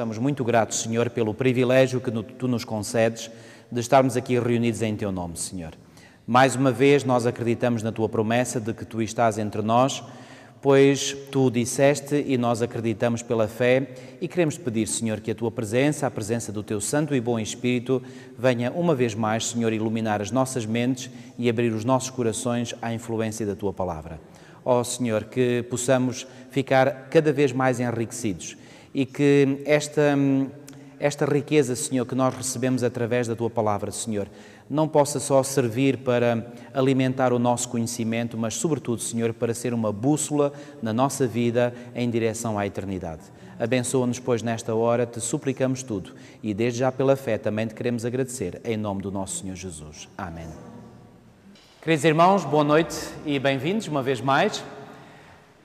estamos muito gratos, Senhor, pelo privilégio que tu nos concedes de estarmos aqui reunidos em Teu nome, Senhor. Mais uma vez, nós acreditamos na Tua promessa de que Tu estás entre nós, pois Tu disseste e nós acreditamos pela fé e queremos pedir, Senhor, que a Tua presença, a presença do Teu Santo e Bom Espírito, venha uma vez mais, Senhor, iluminar as nossas mentes e abrir os nossos corações à influência da Tua palavra. Ó oh, Senhor, que possamos ficar cada vez mais enriquecidos e que esta, esta riqueza, Senhor, que nós recebemos através da Tua palavra, Senhor, não possa só servir para alimentar o nosso conhecimento, mas, sobretudo, Senhor, para ser uma bússola na nossa vida em direção à eternidade. Abençoa-nos, pois, nesta hora, te suplicamos tudo e, desde já pela fé, também te queremos agradecer, em nome do nosso Senhor Jesus. Amém. Queridos irmãos, boa noite e bem-vindos uma vez mais.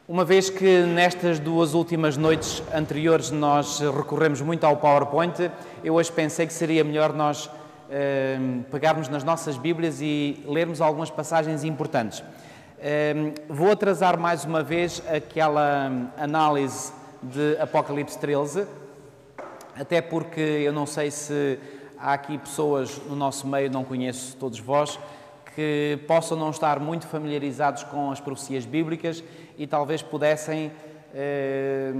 Uma vez que nestas duas últimas noites anteriores nós recorremos muito ao PowerPoint, eu hoje pensei que seria melhor nós eh, pegarmos nas nossas Bíblias e lermos algumas passagens importantes. Eh, vou atrasar mais uma vez aquela análise de Apocalipse 13, até porque eu não sei se há aqui pessoas no nosso meio, não conheço todos vós, que possam não estar muito familiarizados com as profecias bíblicas e talvez pudessem eh,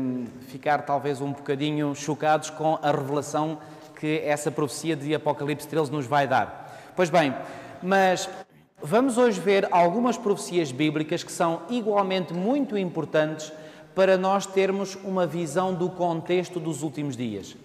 ficar talvez um bocadinho chocados com a revelação que essa profecia de Apocalipse 13 nos vai dar. Pois bem, mas vamos hoje ver algumas profecias bíblicas que são igualmente muito importantes para nós termos uma visão do contexto dos últimos dias.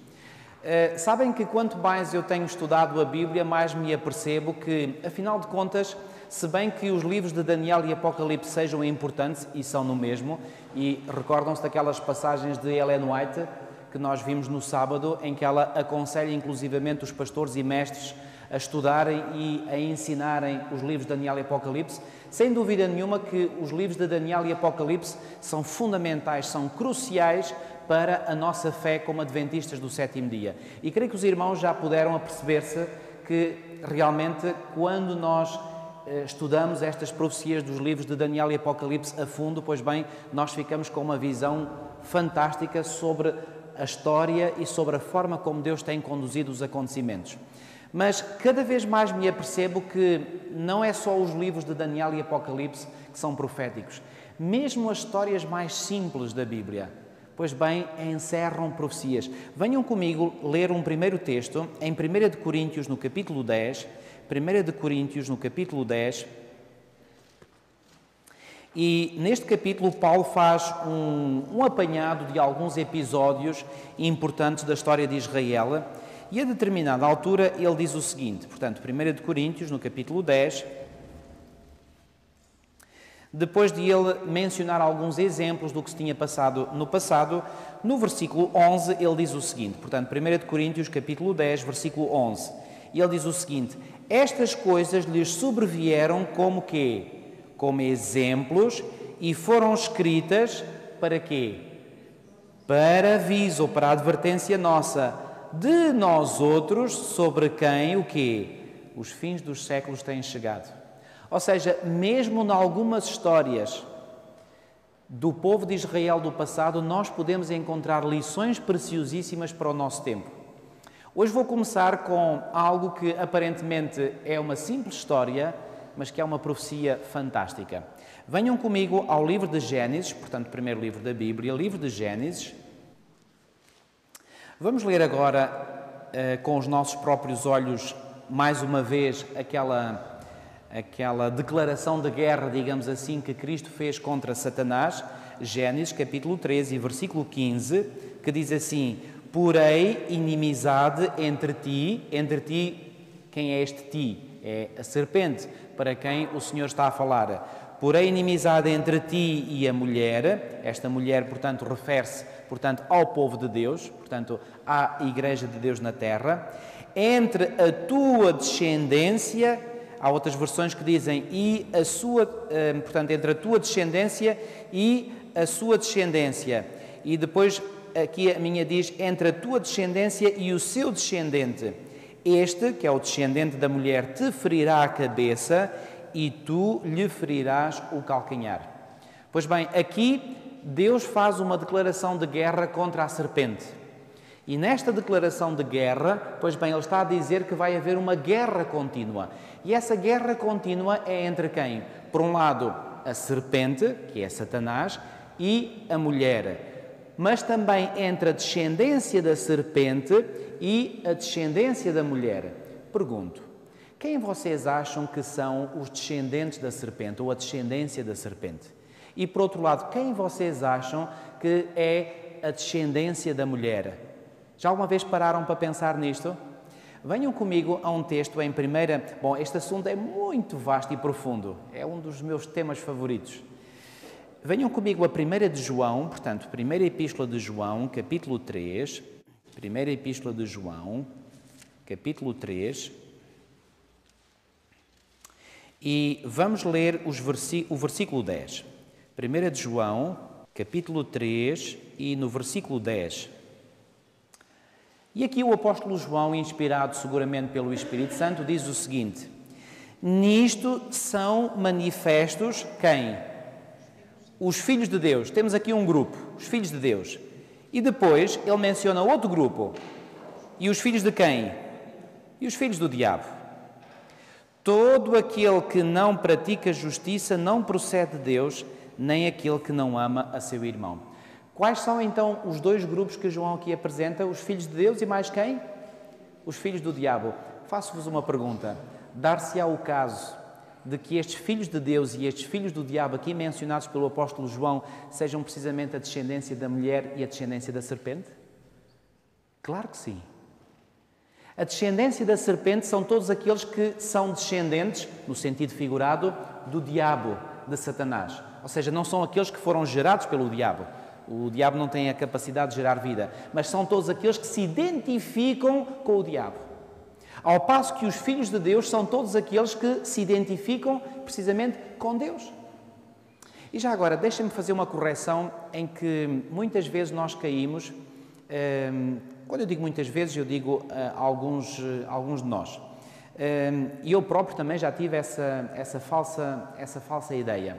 Uh, sabem que quanto mais eu tenho estudado a Bíblia, mais me apercebo que, afinal de contas, se bem que os livros de Daniel e Apocalipse sejam importantes, e são no mesmo, e recordam-se daquelas passagens de Ellen White que nós vimos no sábado, em que ela aconselha inclusivamente os pastores e mestres a estudarem e a ensinarem os livros de Daniel e Apocalipse, sem dúvida nenhuma que os livros de Daniel e Apocalipse são fundamentais, são cruciais para a nossa fé como adventistas do sétimo dia. E creio que os irmãos já puderam aperceber-se que realmente quando nós eh, estudamos estas profecias dos livros de Daniel e Apocalipse a fundo, pois bem, nós ficamos com uma visão fantástica sobre a história e sobre a forma como Deus tem conduzido os acontecimentos. Mas cada vez mais me apercebo que não é só os livros de Daniel e Apocalipse que são proféticos. Mesmo as histórias mais simples da Bíblia, pois bem, encerram profecias. Venham comigo ler um primeiro texto em 1 de Coríntios, no capítulo 10. 1 de Coríntios, no capítulo 10. E neste capítulo, Paulo faz um, um apanhado de alguns episódios importantes da história de Israel. E a determinada altura ele diz o seguinte, portanto, 1 de Coríntios, no capítulo 10, depois de ele mencionar alguns exemplos do que se tinha passado no passado, no versículo 11 ele diz o seguinte, portanto, 1 de Coríntios, capítulo 10, versículo 11, e ele diz o seguinte: Estas coisas lhes sobrevieram como quê? Como exemplos e foram escritas para quê? Para aviso, para advertência nossa, de nós outros, sobre quem o quê? Os fins dos séculos têm chegado. Ou seja, mesmo em algumas histórias do povo de Israel do passado, nós podemos encontrar lições preciosíssimas para o nosso tempo. Hoje vou começar com algo que aparentemente é uma simples história, mas que é uma profecia fantástica. Venham comigo ao livro de Gênesis, portanto, primeiro livro da Bíblia, livro de Gênesis. Vamos ler agora, eh, com os nossos próprios olhos, mais uma vez, aquela aquela declaração de guerra, digamos assim, que Cristo fez contra Satanás, Gênesis capítulo 13, versículo 15, que diz assim: Porém, inimizade entre ti, entre ti, quem é este ti? É a serpente, para quem o Senhor está a falar. Porém, inimizade entre ti e a mulher, esta mulher, portanto, refere-se, portanto, ao povo de Deus, portanto, à Igreja de Deus na terra, entre a tua descendência há outras versões que dizem e a sua, eh, portanto, entre a tua descendência e a sua descendência. E depois aqui a minha diz entre a tua descendência e o seu descendente. Este, que é o descendente da mulher, te ferirá a cabeça e tu lhe ferirás o calcanhar. Pois bem, aqui Deus faz uma declaração de guerra contra a serpente. E nesta declaração de guerra, pois bem, ele está a dizer que vai haver uma guerra contínua. E essa guerra contínua é entre quem? Por um lado, a serpente, que é Satanás, e a mulher. Mas também entre a descendência da serpente e a descendência da mulher. Pergunto: quem vocês acham que são os descendentes da serpente ou a descendência da serpente? E por outro lado, quem vocês acham que é a descendência da mulher? Já alguma vez pararam para pensar nisto? Venham comigo a um texto em primeira. Bom, este assunto é muito vasto e profundo, é um dos meus temas favoritos. Venham comigo a primeira de João, portanto, primeira epístola de João, capítulo 3. Primeira epístola de João, capítulo 3. E vamos ler o versículo 10. Primeira de João, capítulo 3 e no versículo 10. E aqui o apóstolo João, inspirado seguramente pelo Espírito Santo, diz o seguinte: Nisto são manifestos quem? Os filhos de Deus. Temos aqui um grupo, os filhos de Deus. E depois ele menciona outro grupo. E os filhos de quem? E os filhos do diabo. Todo aquele que não pratica justiça não procede de Deus, nem aquele que não ama a seu irmão. Quais são então os dois grupos que João aqui apresenta? Os filhos de Deus e mais quem? Os filhos do diabo. Faço-vos uma pergunta. Dar-se-á o caso de que estes filhos de Deus e estes filhos do diabo, aqui mencionados pelo apóstolo João, sejam precisamente a descendência da mulher e a descendência da serpente? Claro que sim. A descendência da serpente são todos aqueles que são descendentes, no sentido figurado, do diabo, de Satanás. Ou seja, não são aqueles que foram gerados pelo diabo, o diabo não tem a capacidade de gerar vida, mas são todos aqueles que se identificam com o diabo. Ao passo que os filhos de Deus são todos aqueles que se identificam precisamente com Deus. E já agora, deixem-me fazer uma correção em que muitas vezes nós caímos. Ehm, quando eu digo muitas vezes, eu digo eh, alguns, eh, alguns de nós. Ehm, e eu próprio também já tive essa, essa, falsa, essa falsa ideia.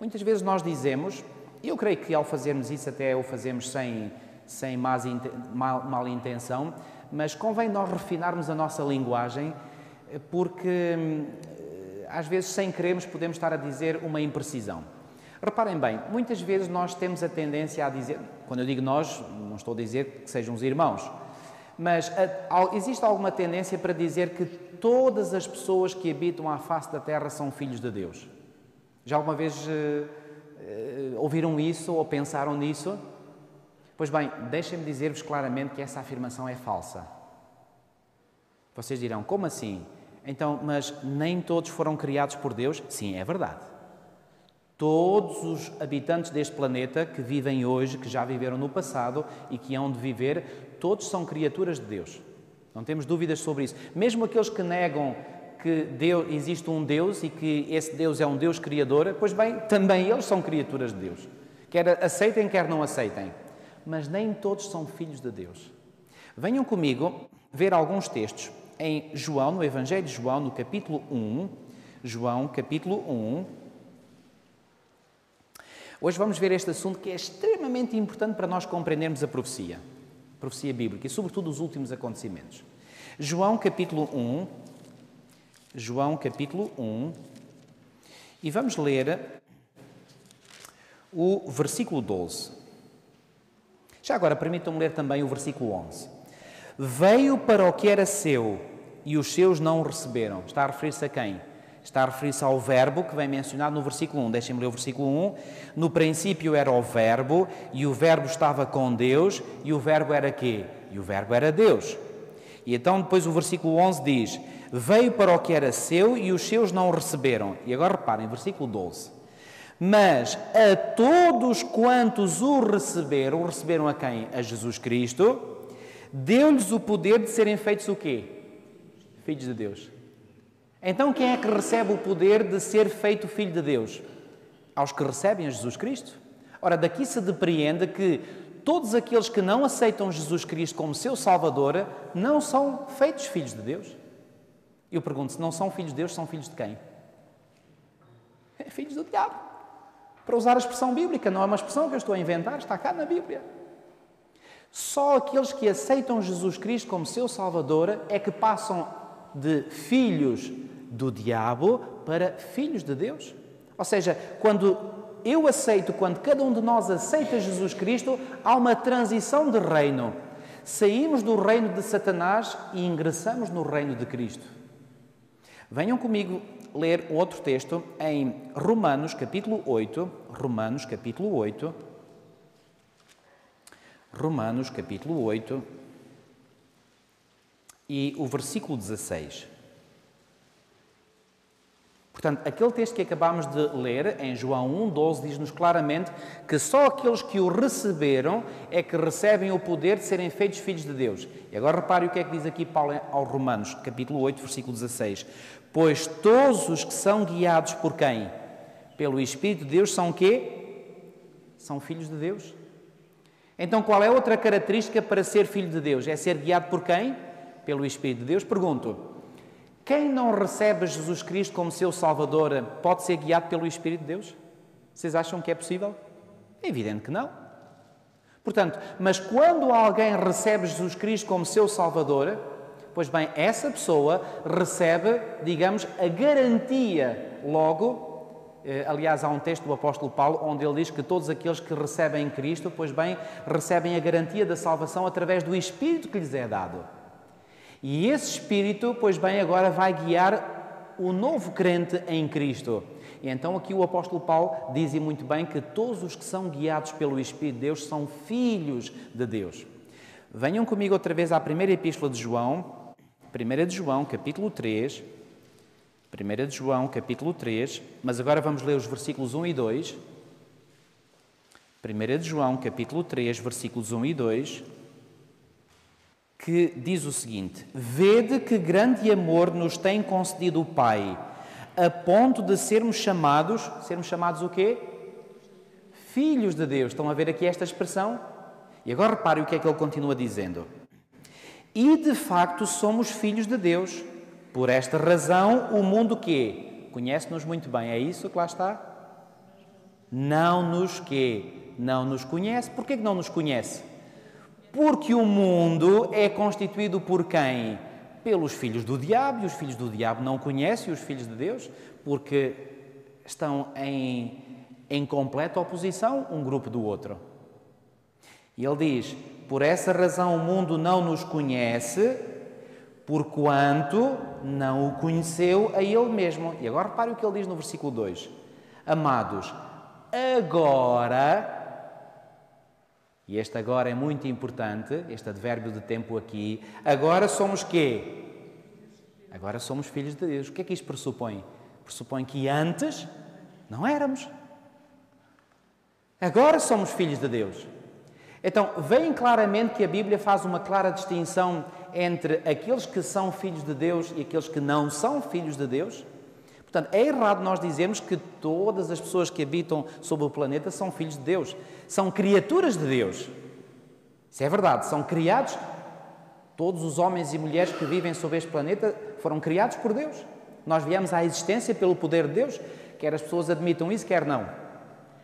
Muitas vezes nós dizemos eu creio que ao fazermos isso até o fazemos sem, sem más, mal, mal intenção, mas convém nós refinarmos a nossa linguagem, porque hum, às vezes sem querermos podemos estar a dizer uma imprecisão. Reparem bem, muitas vezes nós temos a tendência a dizer, quando eu digo nós, não estou a dizer que sejam os irmãos, mas a, existe alguma tendência para dizer que todas as pessoas que habitam à face da terra são filhos de Deus. Já alguma vez Uh, ouviram isso ou pensaram nisso? Pois bem, deixem-me dizer-vos claramente que essa afirmação é falsa. Vocês dirão, como assim? Então, mas nem todos foram criados por Deus? Sim, é verdade. Todos os habitantes deste planeta que vivem hoje, que já viveram no passado e que hão de viver, todos são criaturas de Deus. Não temos dúvidas sobre isso. Mesmo aqueles que negam que Deus, existe um Deus e que esse Deus é um Deus criador, pois bem, também eles são criaturas de Deus. Quer aceitem, quer não aceitem. Mas nem todos são filhos de Deus. Venham comigo ver alguns textos em João, no Evangelho de João, no capítulo 1. João, capítulo 1. Hoje vamos ver este assunto que é extremamente importante para nós compreendermos a profecia, a profecia bíblica e, sobretudo, os últimos acontecimentos. João, capítulo 1, João capítulo 1, e vamos ler o versículo 12. Já agora, permitam-me ler também o versículo 11. Veio para o que era seu e os seus não o receberam. Está a referir-se a quem? Está a referir-se ao verbo que vem mencionado no versículo 1. Deixem-me ler o versículo 1. No princípio era o verbo, e o verbo estava com Deus, e o verbo era quê? E o verbo era Deus. E então depois o versículo 11 diz: Veio para o que era seu e os seus não o receberam. E agora reparem, versículo 12. Mas a todos quantos o receberam, receberam a quem? A Jesus Cristo, deu-lhes o poder de serem feitos o quê? Filhos de Deus. Então quem é que recebe o poder de ser feito filho de Deus? Aos que recebem a Jesus Cristo. Ora, daqui se depreende que todos aqueles que não aceitam Jesus Cristo como seu Salvador não são feitos filhos de Deus. Eu pergunto: se não são filhos de Deus, são filhos de quem? É filhos do diabo. Para usar a expressão bíblica, não é uma expressão que eu estou a inventar, está cá na Bíblia. Só aqueles que aceitam Jesus Cristo como seu Salvador é que passam de filhos do diabo para filhos de Deus. Ou seja, quando eu aceito, quando cada um de nós aceita Jesus Cristo, há uma transição de reino. Saímos do reino de Satanás e ingressamos no reino de Cristo. Venham comigo ler outro texto em Romanos capítulo 8, Romanos capítulo 8, Romanos capítulo 8 e o versículo 16. Portanto, aquele texto que acabámos de ler, em João 1, 12, diz-nos claramente que só aqueles que o receberam é que recebem o poder de serem feitos filhos de Deus. E agora repare o que é que diz aqui Paulo aos Romanos, capítulo 8, versículo 16. Pois todos os que são guiados por quem? Pelo Espírito de Deus são quê? São filhos de Deus. Então, qual é outra característica para ser filho de Deus? É ser guiado por quem? Pelo Espírito de Deus. Pergunto: quem não recebe Jesus Cristo como seu Salvador pode ser guiado pelo Espírito de Deus? Vocês acham que é possível? É evidente que não. Portanto, mas quando alguém recebe Jesus Cristo como seu Salvador, pois bem, essa pessoa recebe, digamos, a garantia logo eh, aliás, há um texto do apóstolo Paulo onde ele diz que todos aqueles que recebem Cristo, pois bem, recebem a garantia da salvação através do Espírito que lhes é dado. E esse Espírito, pois bem, agora vai guiar o novo crente em Cristo. E então aqui o apóstolo Paulo diz muito bem que todos os que são guiados pelo Espírito de Deus são filhos de Deus. Venham comigo outra vez à primeira epístola de João, 1 de João, capítulo 3, 1 de João, capítulo 3, mas agora vamos ler os versículos 1 e 2. 1 de João, capítulo 3, versículos 1 e 2, que diz o seguinte: Vede que grande amor nos tem concedido o Pai, a ponto de sermos chamados, sermos chamados o quê? Filhos de Deus. Estão a ver aqui esta expressão? E agora reparem o que é que ele continua dizendo. E de facto somos filhos de Deus. Por esta razão, o mundo que conhece-nos muito bem, é isso que lá está? Não nos que não nos conhece. Por que não nos conhece? Porque o mundo é constituído por quem? Pelos filhos do diabo, e os filhos do diabo não conhecem os filhos de Deus, porque estão em, em completa oposição um grupo do outro. E ele diz: Por essa razão o mundo não nos conhece, porquanto não o conheceu a ele mesmo. E agora repare o que ele diz no versículo 2: Amados, agora, e este agora é muito importante, este advérbio de tempo aqui, agora somos quê? Agora somos filhos de Deus. O que é que isto pressupõe? Pressupõe que antes não éramos. Agora somos filhos de Deus. Então, veem claramente que a Bíblia faz uma clara distinção entre aqueles que são filhos de Deus e aqueles que não são filhos de Deus? Portanto, é errado nós dizermos que todas as pessoas que habitam sobre o planeta são filhos de Deus. São criaturas de Deus. Isso é verdade, são criados. Todos os homens e mulheres que vivem sobre este planeta foram criados por Deus. Nós viemos à existência pelo poder de Deus, quer as pessoas admitam isso, quer não.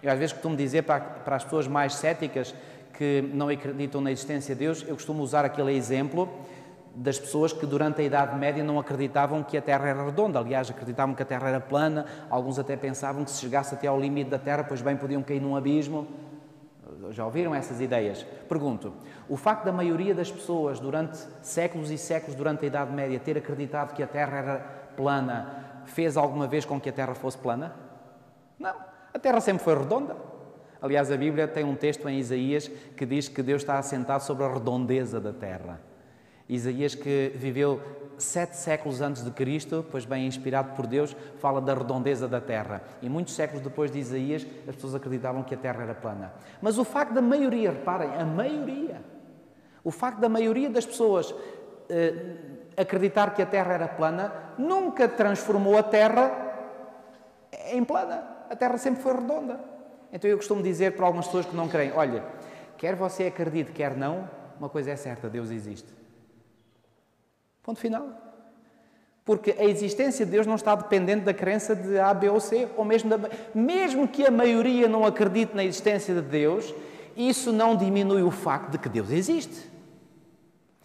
Eu às vezes costumo dizer para, para as pessoas mais céticas que não acreditam na existência de Deus, eu costumo usar aquele exemplo das pessoas que durante a Idade Média não acreditavam que a Terra era redonda. Aliás, acreditavam que a Terra era plana. Alguns até pensavam que se chegasse até ao limite da Terra, pois bem podiam cair num abismo. Já ouviram essas ideias? Pergunto: o facto da maioria das pessoas durante séculos e séculos durante a Idade Média ter acreditado que a Terra era plana fez alguma vez com que a Terra fosse plana? Não. A Terra sempre foi redonda. Aliás, a Bíblia tem um texto em Isaías que diz que Deus está assentado sobre a redondeza da terra. Isaías, que viveu sete séculos antes de Cristo, pois bem inspirado por Deus, fala da redondeza da terra. E muitos séculos depois de Isaías, as pessoas acreditavam que a terra era plana. Mas o facto da maioria, reparem, a maioria, o facto da maioria das pessoas eh, acreditar que a terra era plana, nunca transformou a terra em plana. A terra sempre foi redonda. Então eu costumo dizer para algumas pessoas que não creem: olha, quer você acredite, quer não, uma coisa é certa: Deus existe. Ponto final. Porque a existência de Deus não está dependente da crença de A, B ou C, ou mesmo, da, mesmo que a maioria não acredite na existência de Deus, isso não diminui o facto de que Deus existe.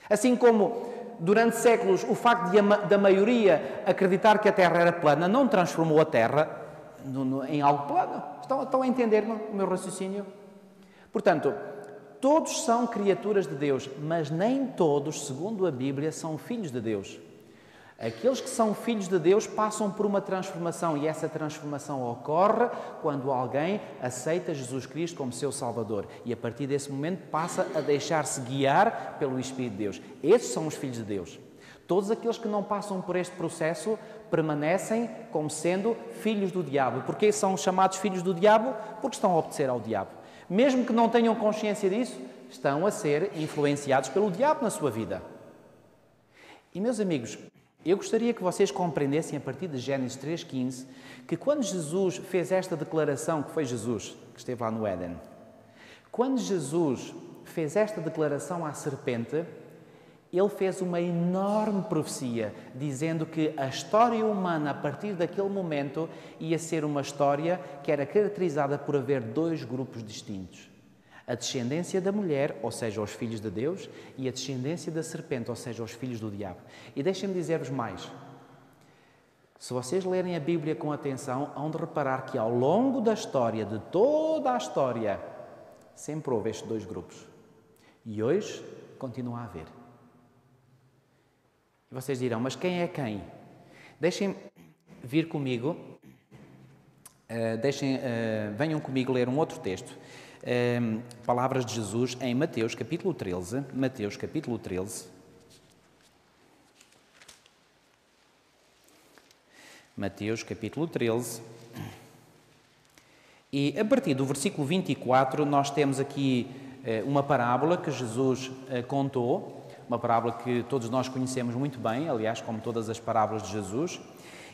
Assim como durante séculos o facto de da maioria acreditar que a Terra era plana não transformou a Terra no, no, em algo plano. Estão, estão a entender o meu raciocínio? Portanto, todos são criaturas de Deus, mas nem todos, segundo a Bíblia, são filhos de Deus. Aqueles que são filhos de Deus passam por uma transformação e essa transformação ocorre quando alguém aceita Jesus Cristo como seu Salvador e a partir desse momento passa a deixar-se guiar pelo Espírito de Deus. Esses são os filhos de Deus. Todos aqueles que não passam por este processo permanecem como sendo filhos do diabo. Porque são chamados filhos do diabo? Porque estão a obedecer ao diabo. Mesmo que não tenham consciência disso, estão a ser influenciados pelo diabo na sua vida. E meus amigos, eu gostaria que vocês compreendessem a partir de Gênesis 3,15 que quando Jesus fez esta declaração, que foi Jesus que esteve lá no Éden, quando Jesus fez esta declaração à serpente, ele fez uma enorme profecia, dizendo que a história humana, a partir daquele momento, ia ser uma história que era caracterizada por haver dois grupos distintos a descendência da mulher, ou seja, os filhos de Deus, e a descendência da serpente, ou seja, os filhos do diabo. E deixem-me dizer-vos mais. Se vocês lerem a Bíblia com atenção, hão de reparar que ao longo da história, de toda a história, sempre houve estes dois grupos. E hoje continua a haver. E vocês dirão, mas quem é quem? Deixem vir comigo, uh, deixem, uh, venham comigo ler um outro texto Ehm, palavras de Jesus em Mateus capítulo 13. Mateus capítulo 13. Mateus capítulo 13. E a partir do versículo 24, nós temos aqui eh, uma parábola que Jesus contou, uma parábola que todos nós conhecemos muito bem, aliás, como todas as parábolas de Jesus.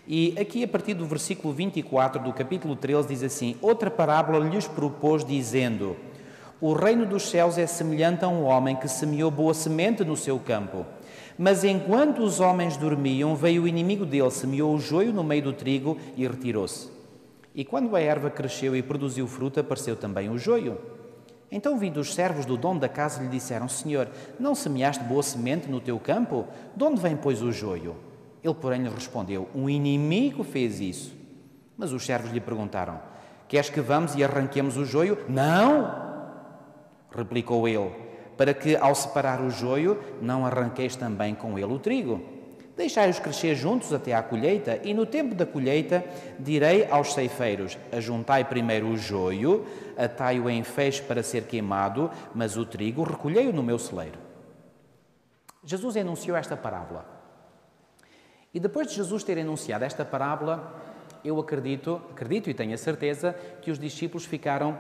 E aqui, a partir do versículo 24 do capítulo 13, diz assim: Outra parábola lhes propôs, dizendo: O reino dos céus é semelhante a um homem que semeou boa semente no seu campo. Mas enquanto os homens dormiam, veio o inimigo dele, semeou o joio no meio do trigo e retirou-se. E quando a erva cresceu e produziu fruto, apareceu também o joio. Então, vindo os servos do dono da casa, lhe disseram: Senhor, não semeaste boa semente no teu campo? De onde vem, pois, o joio? Ele, porém, lhe respondeu: Um inimigo fez isso. Mas os servos lhe perguntaram: Queres que vamos e arranquemos o joio? Não! Replicou ele: Para que, ao separar o joio, não arranqueis também com ele o trigo. Deixai-os crescer juntos até à colheita, e no tempo da colheita direi aos ceifeiros: Ajuntai primeiro o joio, atai-o em feixe para ser queimado, mas o trigo recolhei-o no meu celeiro. Jesus enunciou esta parábola. E depois de Jesus ter enunciado esta parábola, eu acredito, acredito e tenho a certeza que os discípulos ficaram,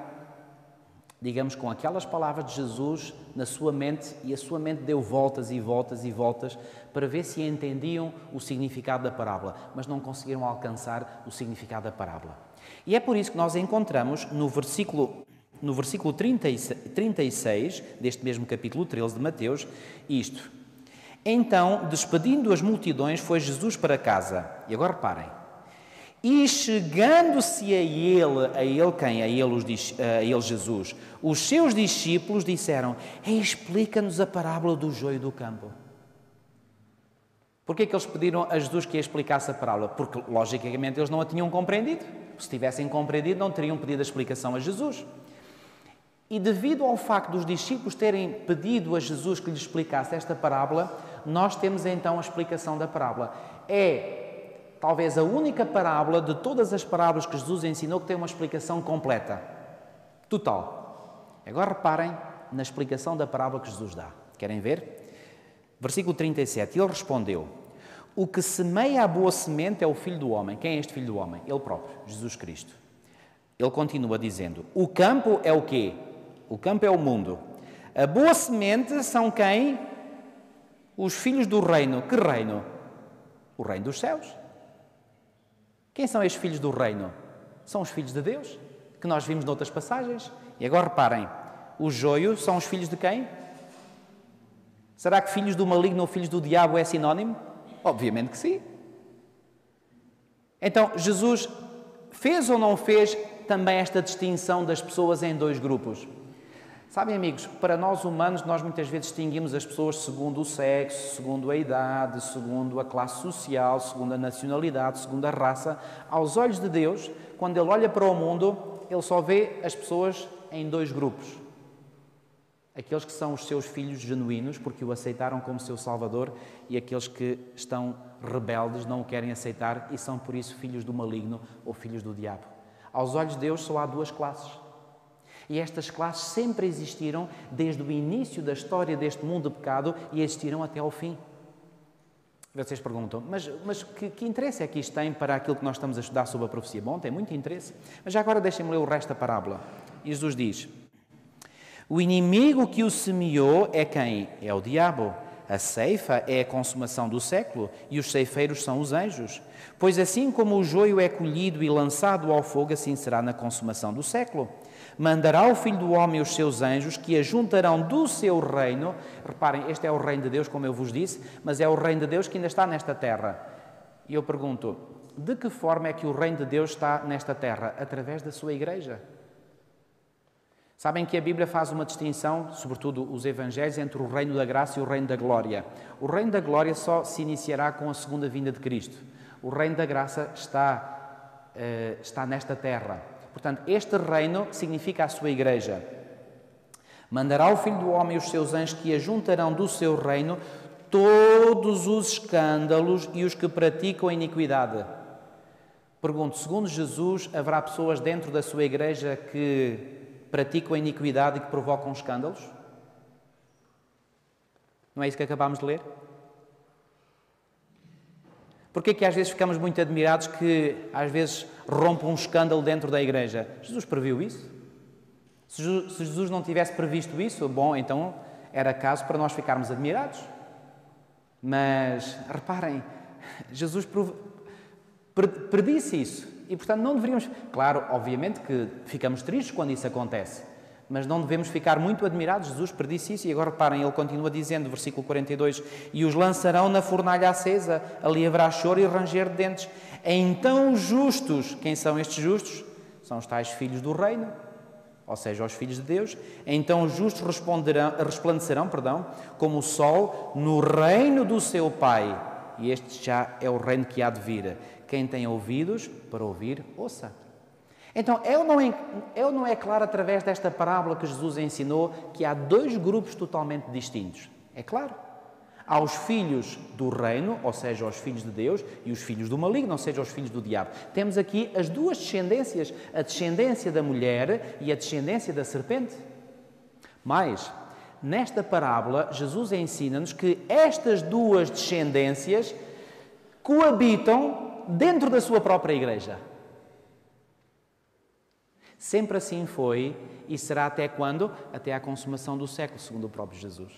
digamos, com aquelas palavras de Jesus na sua mente e a sua mente deu voltas e voltas e voltas para ver se entendiam o significado da parábola, mas não conseguiram alcançar o significado da parábola. E é por isso que nós encontramos no versículo no versículo 36 deste mesmo capítulo 13 de Mateus, isto: então, despedindo as multidões, foi Jesus para casa. E agora reparem. E chegando-se a ele, a ele quem? A ele, os, a ele Jesus, os seus discípulos disseram: Explica-nos a parábola do joio do campo. Porquê que eles pediram a Jesus que explicasse a parábola? Porque, logicamente, eles não a tinham compreendido. Se tivessem compreendido, não teriam pedido a explicação a Jesus. E devido ao facto dos discípulos terem pedido a Jesus que lhes explicasse esta parábola, nós temos então a explicação da parábola. É talvez a única parábola de todas as parábolas que Jesus ensinou que tem uma explicação completa, total. Agora reparem na explicação da parábola que Jesus dá. Querem ver? Versículo 37. Ele respondeu: O que semeia a boa semente é o filho do homem. Quem é este filho do homem? Ele próprio, Jesus Cristo. Ele continua dizendo: O campo é o quê? O campo é o mundo. A boa semente são quem? os filhos do reino. Que reino? O reino dos céus. Quem são estes filhos do reino? São os filhos de Deus, que nós vimos noutras passagens. E agora reparem: o joio são os filhos de quem? Será que filhos do maligno ou filhos do diabo é sinónimo? Obviamente que sim. Então, Jesus fez ou não fez também esta distinção das pessoas em dois grupos? Sabem, amigos, para nós humanos, nós muitas vezes distinguimos as pessoas segundo o sexo, segundo a idade, segundo a classe social, segundo a nacionalidade, segundo a raça. Aos olhos de Deus, quando Ele olha para o mundo, Ele só vê as pessoas em dois grupos. Aqueles que são os seus filhos genuínos, porque o aceitaram como seu Salvador, e aqueles que estão rebeldes, não o querem aceitar e são por isso filhos do maligno ou filhos do diabo. Aos olhos de Deus só há duas classes e estas classes sempre existiram desde o início da história deste mundo de pecado e existiram até ao fim. Vocês perguntam, mas, mas que, que, interesse é que isto tem para aquilo que nós estamos a estudar sobre a profecia? Bom, tem muito interesse. Mas já agora deixem-me ler o resto da parábola. Jesus diz: O inimigo que o semeou é quem? É o diabo. A ceifa é a consumação do século e os ceifeiros são os anjos. Pois assim como o joio é colhido e lançado ao fogo, assim será na consumação do século mandará o Filho do Homem os seus anjos, que ajuntarão do seu reino. Reparem, este é o reino de Deus, como eu vos disse, mas é o reino de Deus que ainda está nesta terra. E eu pergunto: de que forma é que o reino de Deus está nesta terra? Através da sua igreja. Sabem que a Bíblia faz uma distinção, sobretudo os Evangelhos, entre o reino da graça e o reino da glória. O reino da glória só se iniciará com a segunda vinda de Cristo. O reino da graça está, uh, está nesta terra. Portanto, este reino significa a sua igreja. Mandará o Filho do Homem e os seus anjos que ajuntarão do seu reino todos os escândalos e os que praticam a iniquidade. Pergunto, segundo Jesus, haverá pessoas dentro da sua igreja que praticam a iniquidade e que provocam escândalos? Não é isso que acabámos de ler? Porquê que às vezes ficamos muito admirados que às vezes rompe um escândalo dentro da igreja? Jesus previu isso? Se Jesus não tivesse previsto isso, bom, então era caso para nós ficarmos admirados. Mas reparem, Jesus predisse isso e, portanto, não deveríamos. Claro, obviamente que ficamos tristes quando isso acontece mas não devemos ficar muito admirados. Jesus predisse isso e agora reparem, ele continua dizendo, versículo 42: E os lançarão na fornalha acesa, ali haverá choro e ranger de dentes. Então os justos, quem são estes justos? São os tais filhos do reino, ou seja, os filhos de Deus. Então os justos resplandecerão, perdão, como o sol no reino do seu Pai. E este já é o reino que há de vir. Quem tem ouvidos para ouvir, ouça. Então, não é, é ou não é claro através desta parábola que Jesus ensinou que há dois grupos totalmente distintos? É claro. Há os filhos do reino, ou seja, os filhos de Deus, e os filhos do maligno, ou seja, os filhos do diabo. Temos aqui as duas descendências, a descendência da mulher e a descendência da serpente. Mas, nesta parábola, Jesus ensina-nos que estas duas descendências coabitam dentro da sua própria igreja. Sempre assim foi e será até quando? Até à consumação do século, segundo o próprio Jesus.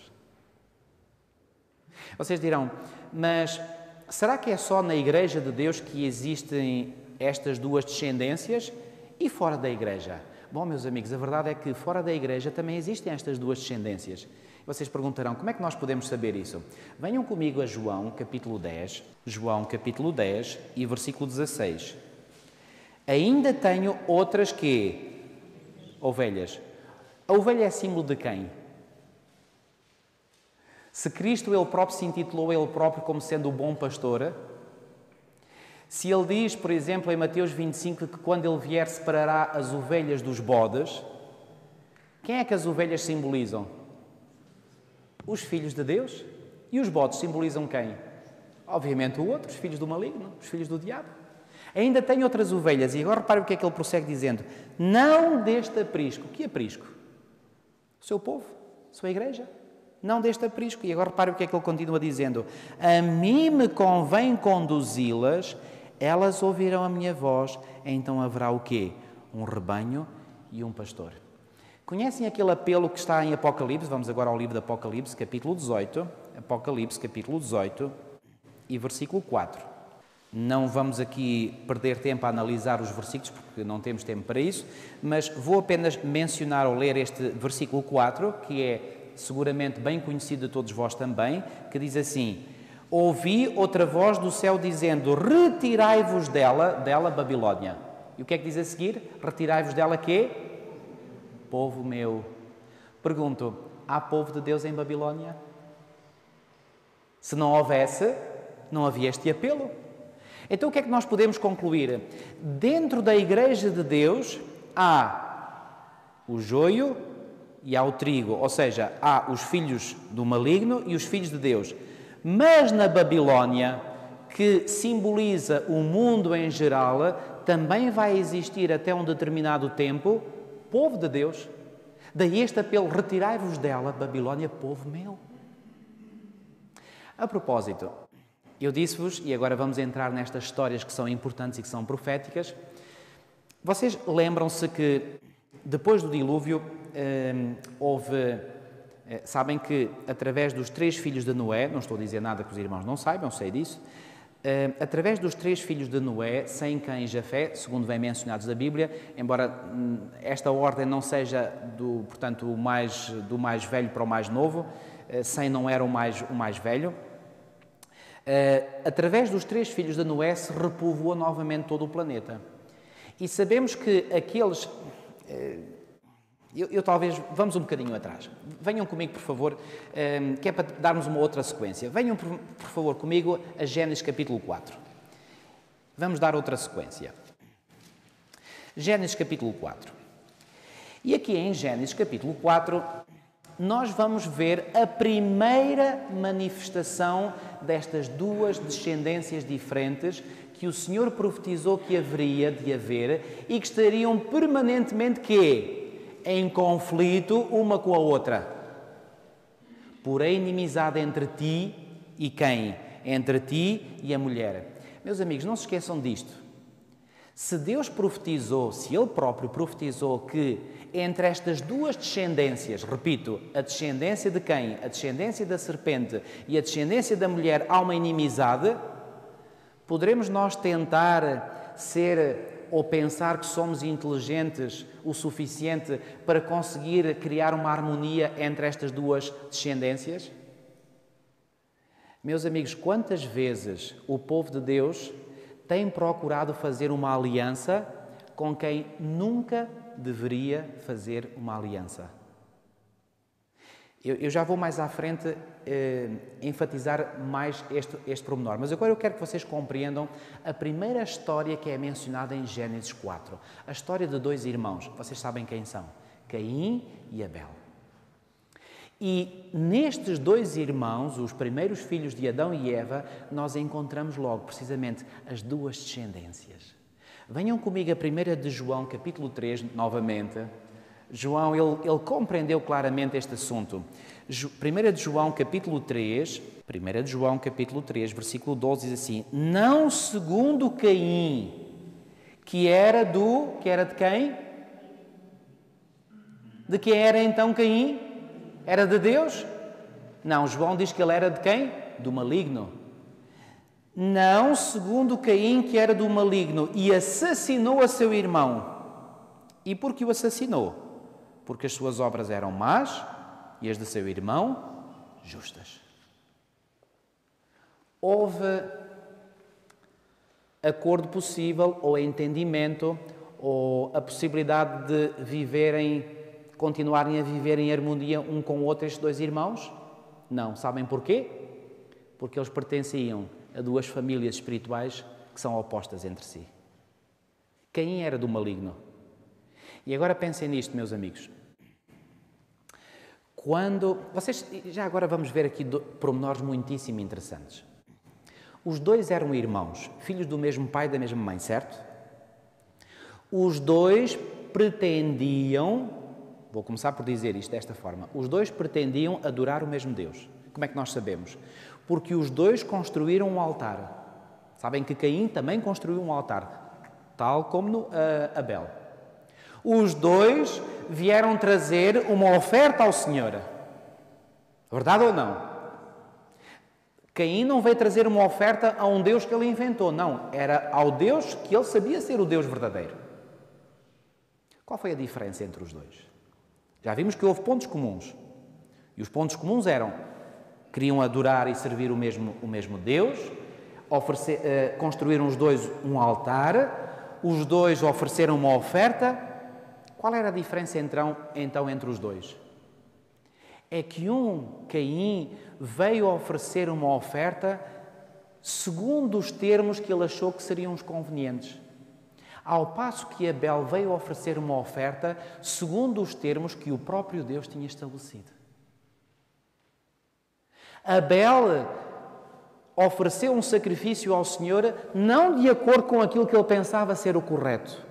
Vocês dirão, mas será que é só na Igreja de Deus que existem estas duas descendências e fora da Igreja? Bom, meus amigos, a verdade é que fora da Igreja também existem estas duas descendências. Vocês perguntarão, como é que nós podemos saber isso? Venham comigo a João, capítulo 10, João, capítulo 10 e versículo 16. Ainda tenho outras que ovelhas. A ovelha é símbolo de quem? Se Cristo ele próprio se intitulou ele próprio como sendo o bom pastor, se ele diz, por exemplo, em Mateus 25 que quando ele vier separará as ovelhas dos bodes, quem é que as ovelhas simbolizam? Os filhos de Deus. E os bodes simbolizam quem? Obviamente o outro, os filhos do maligno, os filhos do diabo. Ainda tem outras ovelhas, e agora repare o que é que ele prossegue dizendo: Não deste aprisco. Que aprisco? O seu povo, a sua igreja. Não deste aprisco. E agora repare o que é que ele continua dizendo: A mim me convém conduzi-las, elas ouvirão a minha voz, então haverá o quê? Um rebanho e um pastor. Conhecem aquele apelo que está em Apocalipse? Vamos agora ao livro de Apocalipse, capítulo 18. Apocalipse, capítulo 18 e versículo 4. Não vamos aqui perder tempo a analisar os versículos, porque não temos tempo para isso, mas vou apenas mencionar ou ler este versículo 4, que é seguramente bem conhecido de todos vós também, que diz assim: Ouvi outra voz do céu dizendo: Retirai-vos dela, dela Babilónia. E o que é que diz a seguir? Retirai-vos dela quê? Povo meu. Pergunto: há povo de Deus em Babilónia? Se não houvesse, não havia este apelo. Então o que é que nós podemos concluir? Dentro da Igreja de Deus há o joio e há o trigo, ou seja, há os filhos do maligno e os filhos de Deus. Mas na Babilónia, que simboliza o mundo em geral, também vai existir até um determinado tempo povo de Deus. Daí este apelo: retirai-vos dela, Babilónia, povo meu. A propósito, eu disse-vos, e agora vamos entrar nestas histórias que são importantes e que são proféticas. Vocês lembram-se que depois do dilúvio hum, houve. Eh, sabem que através dos três filhos de Noé, não estou a dizer nada que os irmãos não saibam, sei disso, hum, através dos três filhos de Noé, sem quem Jafé, segundo vem mencionados da Bíblia, embora hum, esta ordem não seja do, portanto, mais, do mais velho para o mais novo, eh, sem não era o mais, o mais velho, através dos três filhos de Noé se repovoa novamente todo o planeta. E sabemos que aqueles. Uh, eu, eu, talvez. Vamos um bocadinho atrás. Venham comigo, por favor, uh, que é para darmos uma outra sequência. Venham, por, por favor, comigo a Gênesis capítulo 4. Vamos dar outra sequência. Gênesis capítulo 4. E aqui em Gênesis capítulo 4, nós vamos ver a primeira manifestação destas duas descendências diferentes que o Senhor profetizou que haveria de haver e que estariam permanentemente que em conflito uma com a outra. Por a inimizade entre ti e quem? Entre ti e a mulher. Meus amigos, não se esqueçam disto. Se Deus profetizou, se Ele próprio profetizou que entre estas duas descendências, repito, a descendência de quem? A descendência da serpente e a descendência da mulher há uma inimizade, poderemos nós tentar ser ou pensar que somos inteligentes o suficiente para conseguir criar uma harmonia entre estas duas descendências? Meus amigos, quantas vezes o povo de Deus tem procurado fazer uma aliança com quem nunca deveria fazer uma aliança. Eu, eu já vou mais à frente eh, enfatizar mais este, este mas agora eu quero que vocês compreendam a primeira história que é mencionada em Gênesis 4, a história de dois irmãos. Vocês sabem quem são? Caim e Abel. E nestes dois irmãos, os primeiros filhos de Adão e Eva, nós encontramos logo precisamente as duas descendências. Venham comigo a 1 de João, capítulo 3, novamente. João, ele, ele compreendeu claramente este assunto. 1 de João, capítulo 3, 1 de João, capítulo 3, versículo 12, diz assim: Não segundo Caim, que era do. que era de quem? De quem era então Caim? Era de Deus? Não, João diz que ele era de quem? Do maligno. Não, segundo Caim, que era do maligno, e assassinou a seu irmão. E por que o assassinou? Porque as suas obras eram más e as de seu irmão justas. Houve acordo possível, ou entendimento, ou a possibilidade de viverem continuarem a viver em harmonia um com o outro, estes dois irmãos? Não. Sabem porquê? Porque eles pertenciam a duas famílias espirituais que são opostas entre si. Quem era do maligno? E agora pensem nisto, meus amigos. Quando. Vocês. Já agora vamos ver aqui pormenores muitíssimo interessantes. Os dois eram irmãos, filhos do mesmo pai e da mesma mãe, certo? Os dois pretendiam Vou começar por dizer isto desta forma. Os dois pretendiam adorar o mesmo Deus. Como é que nós sabemos? Porque os dois construíram um altar. Sabem que Caim também construiu um altar, tal como no, uh, Abel. Os dois vieram trazer uma oferta ao Senhor. Verdade ou não? Caim não veio trazer uma oferta a um Deus que ele inventou, não. Era ao Deus que ele sabia ser o Deus verdadeiro. Qual foi a diferença entre os dois? Já vimos que houve pontos comuns. E os pontos comuns eram: queriam adorar e servir o mesmo, o mesmo Deus, oferecer, uh, construíram os dois um altar, os dois ofereceram uma oferta. Qual era a diferença então, então entre os dois? é que um, Caim, veio oferecer uma oferta segundo os termos que ele achou que seriam os convenientes. Ao passo que Abel veio oferecer uma oferta segundo os termos que o próprio Deus tinha estabelecido. Abel ofereceu um sacrifício ao Senhor não de acordo com aquilo que ele pensava ser o correto,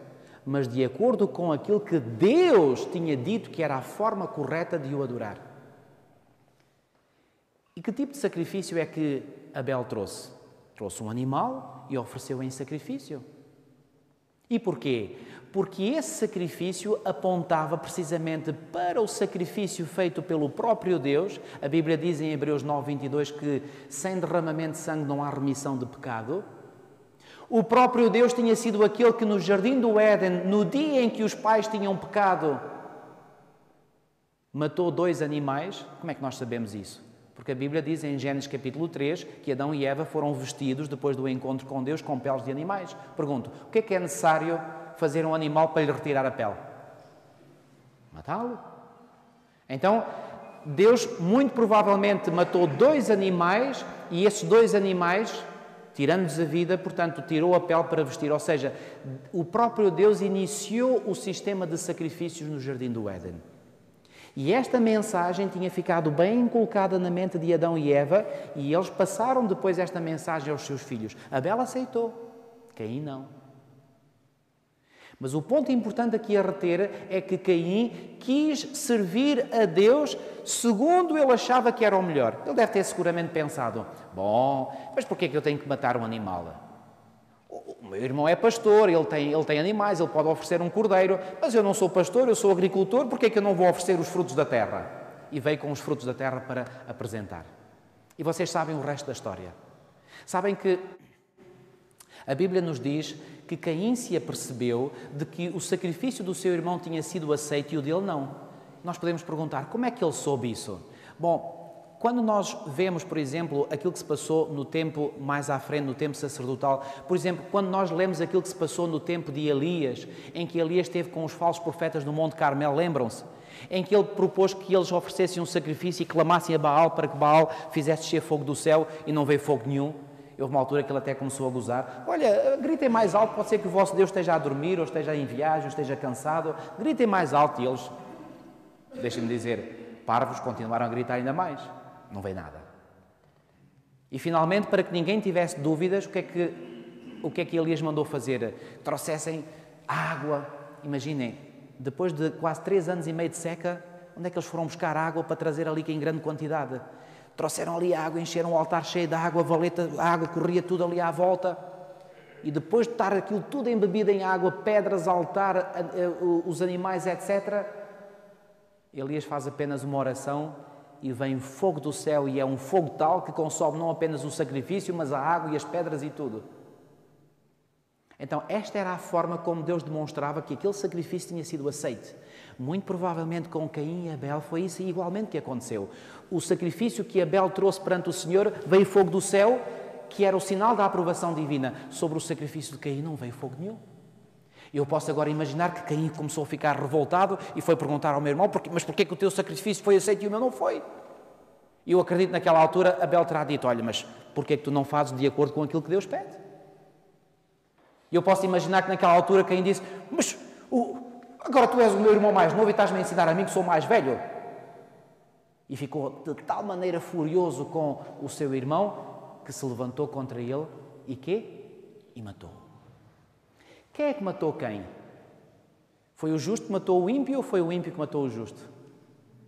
mas de acordo com aquilo que Deus tinha dito que era a forma correta de o adorar. E que tipo de sacrifício é que Abel trouxe? Trouxe um animal e ofereceu em sacrifício. E porquê? Porque esse sacrifício apontava precisamente para o sacrifício feito pelo próprio Deus. A Bíblia diz em Hebreus 9, 22 que sem derramamento de sangue não há remissão de pecado. O próprio Deus tinha sido aquele que no jardim do Éden, no dia em que os pais tinham pecado, matou dois animais. Como é que nós sabemos isso? Porque a Bíblia diz em Gênesis capítulo 3 que Adão e Eva foram vestidos depois do encontro com Deus com peles de animais. Pergunto, o que é que é necessário fazer um animal para lhe retirar a pele? Matá-lo. Então, Deus muito provavelmente matou dois animais e esses dois animais, tirando-lhes a vida, portanto, tirou a pele para vestir. Ou seja, o próprio Deus iniciou o sistema de sacrifícios no jardim do Éden. E esta mensagem tinha ficado bem inculcada na mente de Adão e Eva, e eles passaram depois esta mensagem aos seus filhos. Abel aceitou, Caim não. Mas o ponto importante aqui a reter é que Caim quis servir a Deus segundo ele achava que era o melhor. Ele deve ter seguramente pensado: bom, mas por que é que eu tenho que matar um animal? O meu irmão é pastor, ele tem, ele tem animais, ele pode oferecer um cordeiro, mas eu não sou pastor, eu sou agricultor, porque é que eu não vou oferecer os frutos da terra? E veio com os frutos da terra para apresentar. E vocês sabem o resto da história. Sabem que a Bíblia nos diz que Caim se apercebeu de que o sacrifício do seu irmão tinha sido aceito e o dele não. Nós podemos perguntar como é que ele soube isso? Bom, quando nós vemos, por exemplo, aquilo que se passou no tempo mais à frente, no tempo sacerdotal, por exemplo, quando nós lemos aquilo que se passou no tempo de Elias, em que Elias esteve com os falsos profetas no Monte Carmel, lembram-se? Em que ele propôs que eles oferecessem um sacrifício e clamassem a Baal para que Baal fizesse descer fogo do céu e não veio fogo nenhum. Houve uma altura que ele até começou a gozar. Olha, gritem mais alto, pode ser que o vosso Deus esteja a dormir, ou esteja em viagem, ou esteja cansado. Gritem mais alto. E eles, deixem-me dizer, parvos, continuaram a gritar ainda mais não veio nada. E finalmente, para que ninguém tivesse dúvidas, o que é que, o que, é que Elias mandou fazer? Trouxessem água. Imaginem, depois de quase três anos e meio de seca, onde é que eles foram buscar água para trazer ali em grande quantidade? Trouxeram ali água, encheram o altar cheio de água, a valeta, a água corria tudo ali à volta. E depois de estar aquilo tudo embebido em água, pedras, altar, os animais, etc., Elias faz apenas uma oração e vem fogo do céu, e é um fogo tal que consome não apenas o sacrifício, mas a água e as pedras e tudo. Então, esta era a forma como Deus demonstrava que aquele sacrifício tinha sido aceito. Muito provavelmente com Caim e Abel foi isso igualmente que aconteceu. O sacrifício que Abel trouxe perante o Senhor veio fogo do céu, que era o sinal da aprovação divina. Sobre o sacrifício de Caim não veio fogo nenhum. Eu posso agora imaginar que Caim começou a ficar revoltado e foi perguntar ao meu irmão: mas porquê que o teu sacrifício foi aceito e o meu não foi? E eu acredito naquela altura Abel terá dito: olha, mas porquê que tu não fazes de acordo com aquilo que Deus pede? E eu posso imaginar que naquela altura Caim disse: mas o, agora tu és o meu irmão mais novo e estás-me a ensinar a mim que sou mais velho. E ficou de tal maneira furioso com o seu irmão que se levantou contra ele e quê? E matou. Quem é que matou quem? Foi o justo que matou o ímpio ou foi o ímpio que matou o justo?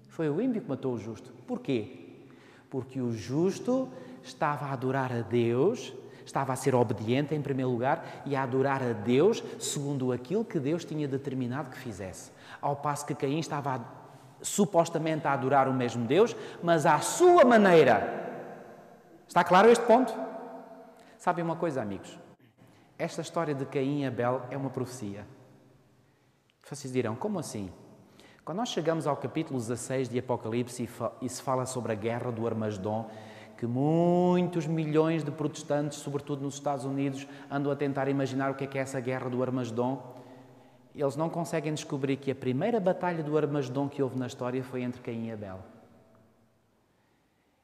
Foi o ímpio que matou o justo. Porquê? Porque o justo estava a adorar a Deus, estava a ser obediente em primeiro lugar e a adorar a Deus segundo aquilo que Deus tinha determinado que fizesse. Ao passo que Caim estava a, supostamente a adorar o mesmo Deus, mas à sua maneira. Está claro este ponto? Sabem uma coisa, amigos? Esta história de Caim e Abel é uma profecia. Vocês dirão, como assim? Quando nós chegamos ao capítulo 16 de Apocalipse e se fala sobre a guerra do Armagedon, que muitos milhões de protestantes, sobretudo nos Estados Unidos, andam a tentar imaginar o que é, que é essa guerra do Armagedon, eles não conseguem descobrir que a primeira batalha do Armagedon que houve na história foi entre Caim e Abel.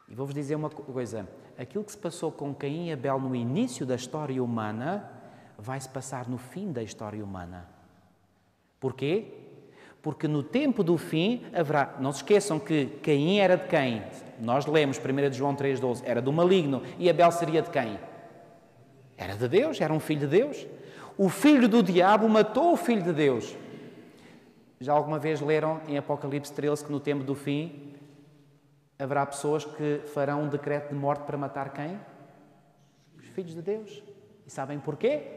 E vou-vos dizer uma coisa: aquilo que se passou com Caim e Abel no início da história humana vai se passar no fim da história humana. Porquê? Porque no tempo do fim haverá. Não se esqueçam que Caim era de quem? Nós lemos 1 de João 3,12, era do maligno. E Abel seria de quem? Era de Deus, era um filho de Deus. O filho do diabo matou o filho de Deus. Já alguma vez leram em Apocalipse 13 que no tempo do fim haverá pessoas que farão um decreto de morte para matar quem? Os filhos de Deus. E sabem porquê?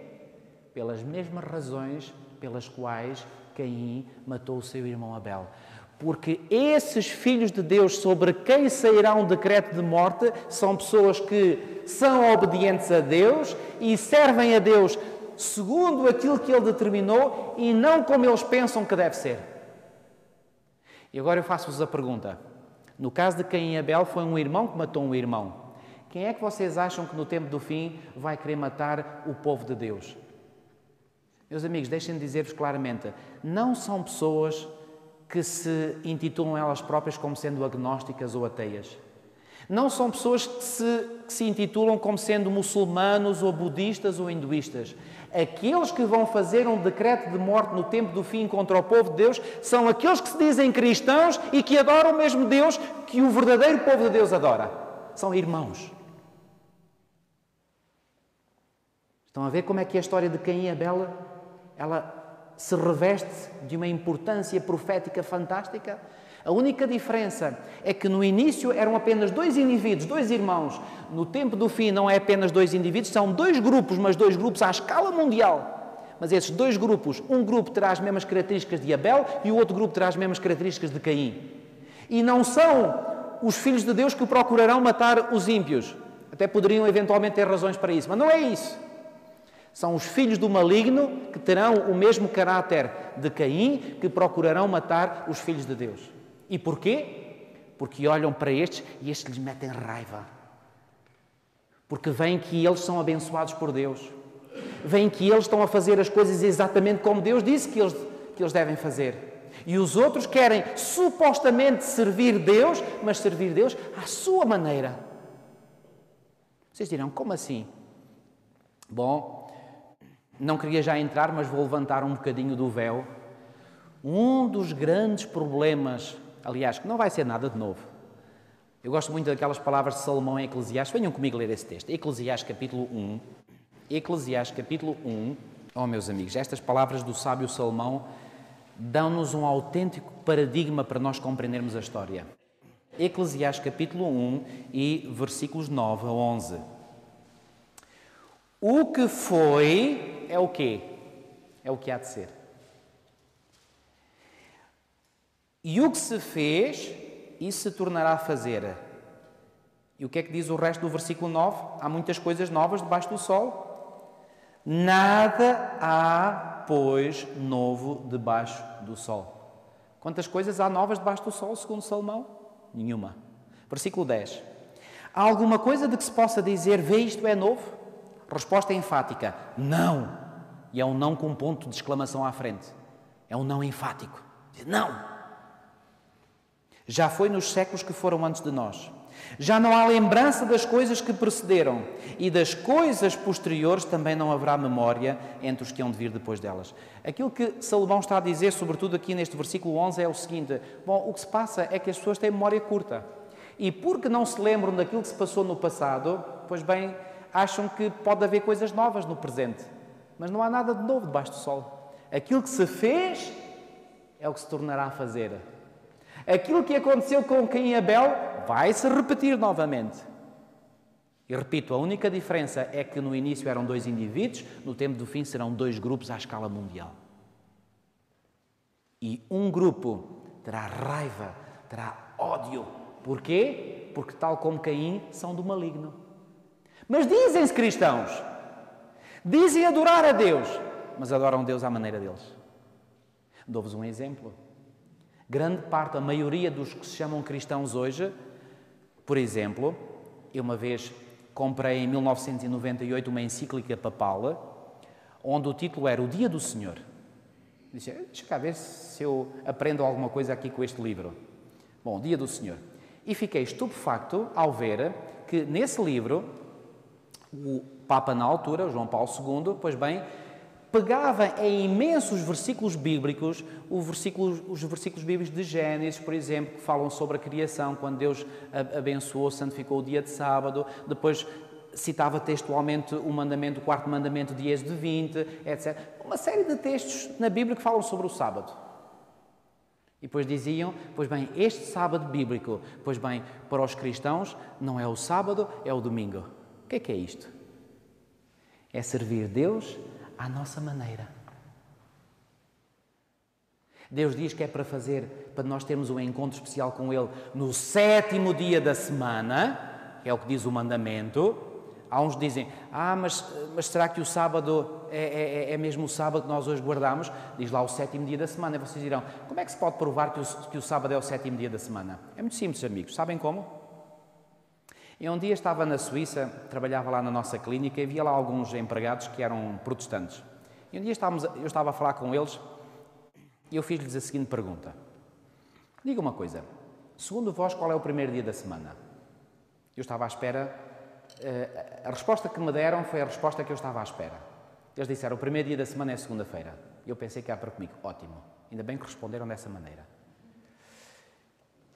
Pelas mesmas razões pelas quais Caim matou o seu irmão Abel. Porque esses filhos de Deus sobre quem sairá um decreto de morte são pessoas que são obedientes a Deus e servem a Deus segundo aquilo que Ele determinou e não como eles pensam que deve ser. E agora eu faço-vos a pergunta: no caso de Caim e Abel, foi um irmão que matou um irmão. Quem é que vocês acham que no tempo do fim vai querer matar o povo de Deus? Meus amigos, deixem-me dizer-vos claramente: não são pessoas que se intitulam elas próprias como sendo agnósticas ou ateias. Não são pessoas que se, que se intitulam como sendo muçulmanos ou budistas ou hinduístas. Aqueles que vão fazer um decreto de morte no tempo do fim contra o povo de Deus são aqueles que se dizem cristãos e que adoram o mesmo Deus que o verdadeiro povo de Deus adora. São irmãos. Estão a ver como é que a história de Caim e Abel ela se reveste de uma importância profética fantástica. A única diferença é que no início eram apenas dois indivíduos, dois irmãos. No tempo do fim não é apenas dois indivíduos, são dois grupos, mas dois grupos à escala mundial. Mas esses dois grupos, um grupo terá as mesmas características de Abel e o outro grupo terá as mesmas características de Caim. E não são os filhos de Deus que procurarão matar os ímpios. Até poderiam eventualmente ter razões para isso, mas não é isso. São os filhos do maligno que terão o mesmo caráter de Caim, que procurarão matar os filhos de Deus. E porquê? Porque olham para estes e estes lhes metem raiva. Porque veem que eles são abençoados por Deus. Veem que eles estão a fazer as coisas exatamente como Deus disse que eles, que eles devem fazer. E os outros querem supostamente servir Deus, mas servir Deus à sua maneira. Vocês dirão, como assim? Bom, não queria já entrar, mas vou levantar um bocadinho do véu. Um dos grandes problemas, aliás, que não vai ser nada de novo. Eu gosto muito daquelas palavras de Salomão em Eclesiastes. Venham comigo ler esse texto. Eclesiastes capítulo 1. Eclesiastes capítulo 1. Oh, meus amigos, estas palavras do sábio Salomão dão-nos um autêntico paradigma para nós compreendermos a história. Eclesiastes capítulo 1 e versículos 9 a 11. O que foi é o quê? É o que há de ser. E o que se fez, isso se tornará a fazer. E o que é que diz o resto do versículo 9? Há muitas coisas novas debaixo do sol. Nada há, pois, novo debaixo do sol. Quantas coisas há novas debaixo do sol, segundo Salomão? Nenhuma. Versículo 10. Há alguma coisa de que se possa dizer, vê isto é novo? Resposta enfática: não. E é um não com um ponto de exclamação à frente. É um não enfático. Não! Já foi nos séculos que foram antes de nós. Já não há lembrança das coisas que precederam, e das coisas posteriores também não haverá memória entre os que hão de vir depois delas. Aquilo que Salomão está a dizer, sobretudo aqui neste versículo 11, é o seguinte: Bom, o que se passa é que as pessoas têm memória curta. E porque não se lembram daquilo que se passou no passado, pois bem, acham que pode haver coisas novas no presente. Mas não há nada de novo debaixo do sol. Aquilo que se fez é o que se tornará a fazer. Aquilo que aconteceu com Caim e Abel vai se repetir novamente. E repito, a única diferença é que no início eram dois indivíduos, no tempo do fim serão dois grupos à escala mundial. E um grupo terá raiva, terá ódio. Porquê? Porque, tal como Caim, são do maligno. Mas dizem-se cristãos. Dizem adorar a Deus, mas adoram Deus à maneira deles. Dou-vos um exemplo. Grande parte, a maioria dos que se chamam cristãos hoje, por exemplo, eu uma vez comprei em 1998 uma encíclica papal, onde o título era O Dia do Senhor. Disse, deixa cá ver se eu aprendo alguma coisa aqui com este livro. Bom, Dia do Senhor. E fiquei estupefacto ao ver que nesse livro, o Papa na altura, João Paulo II, pois bem, pegava em imensos versículos bíblicos, versículo, os versículos bíblicos de Gênesis, por exemplo, que falam sobre a criação, quando Deus abençoou, santificou o dia de sábado, depois citava textualmente o mandamento, o quarto mandamento de Êxodo 20, etc. Uma série de textos na Bíblia que falam sobre o sábado. E depois diziam, pois bem, este sábado bíblico, pois bem, para os cristãos não é o sábado, é o domingo. O que é que é isto? É servir Deus à nossa maneira. Deus diz que é para fazer, para nós termos um encontro especial com Ele no sétimo dia da semana, que é o que diz o mandamento. Há uns que dizem, ah, mas, mas será que o sábado é, é, é, mesmo o sábado que nós hoje guardamos? Diz lá o sétimo dia da semana. E vocês dirão, como é que se pode provar que o, que o sábado é o sétimo dia da semana? É muito simples, amigos. Sabem como? Eu um dia estava na Suíça, trabalhava lá na nossa clínica e havia lá alguns empregados que eram protestantes. E um dia estávamos, eu estava a falar com eles e eu fiz-lhes a seguinte pergunta: Diga uma coisa, segundo vós, qual é o primeiro dia da semana? Eu estava à espera, eh, a resposta que me deram foi a resposta que eu estava à espera. Eles disseram: o primeiro dia da semana é segunda-feira. Eu pensei que era para comigo, ótimo, ainda bem que responderam dessa maneira.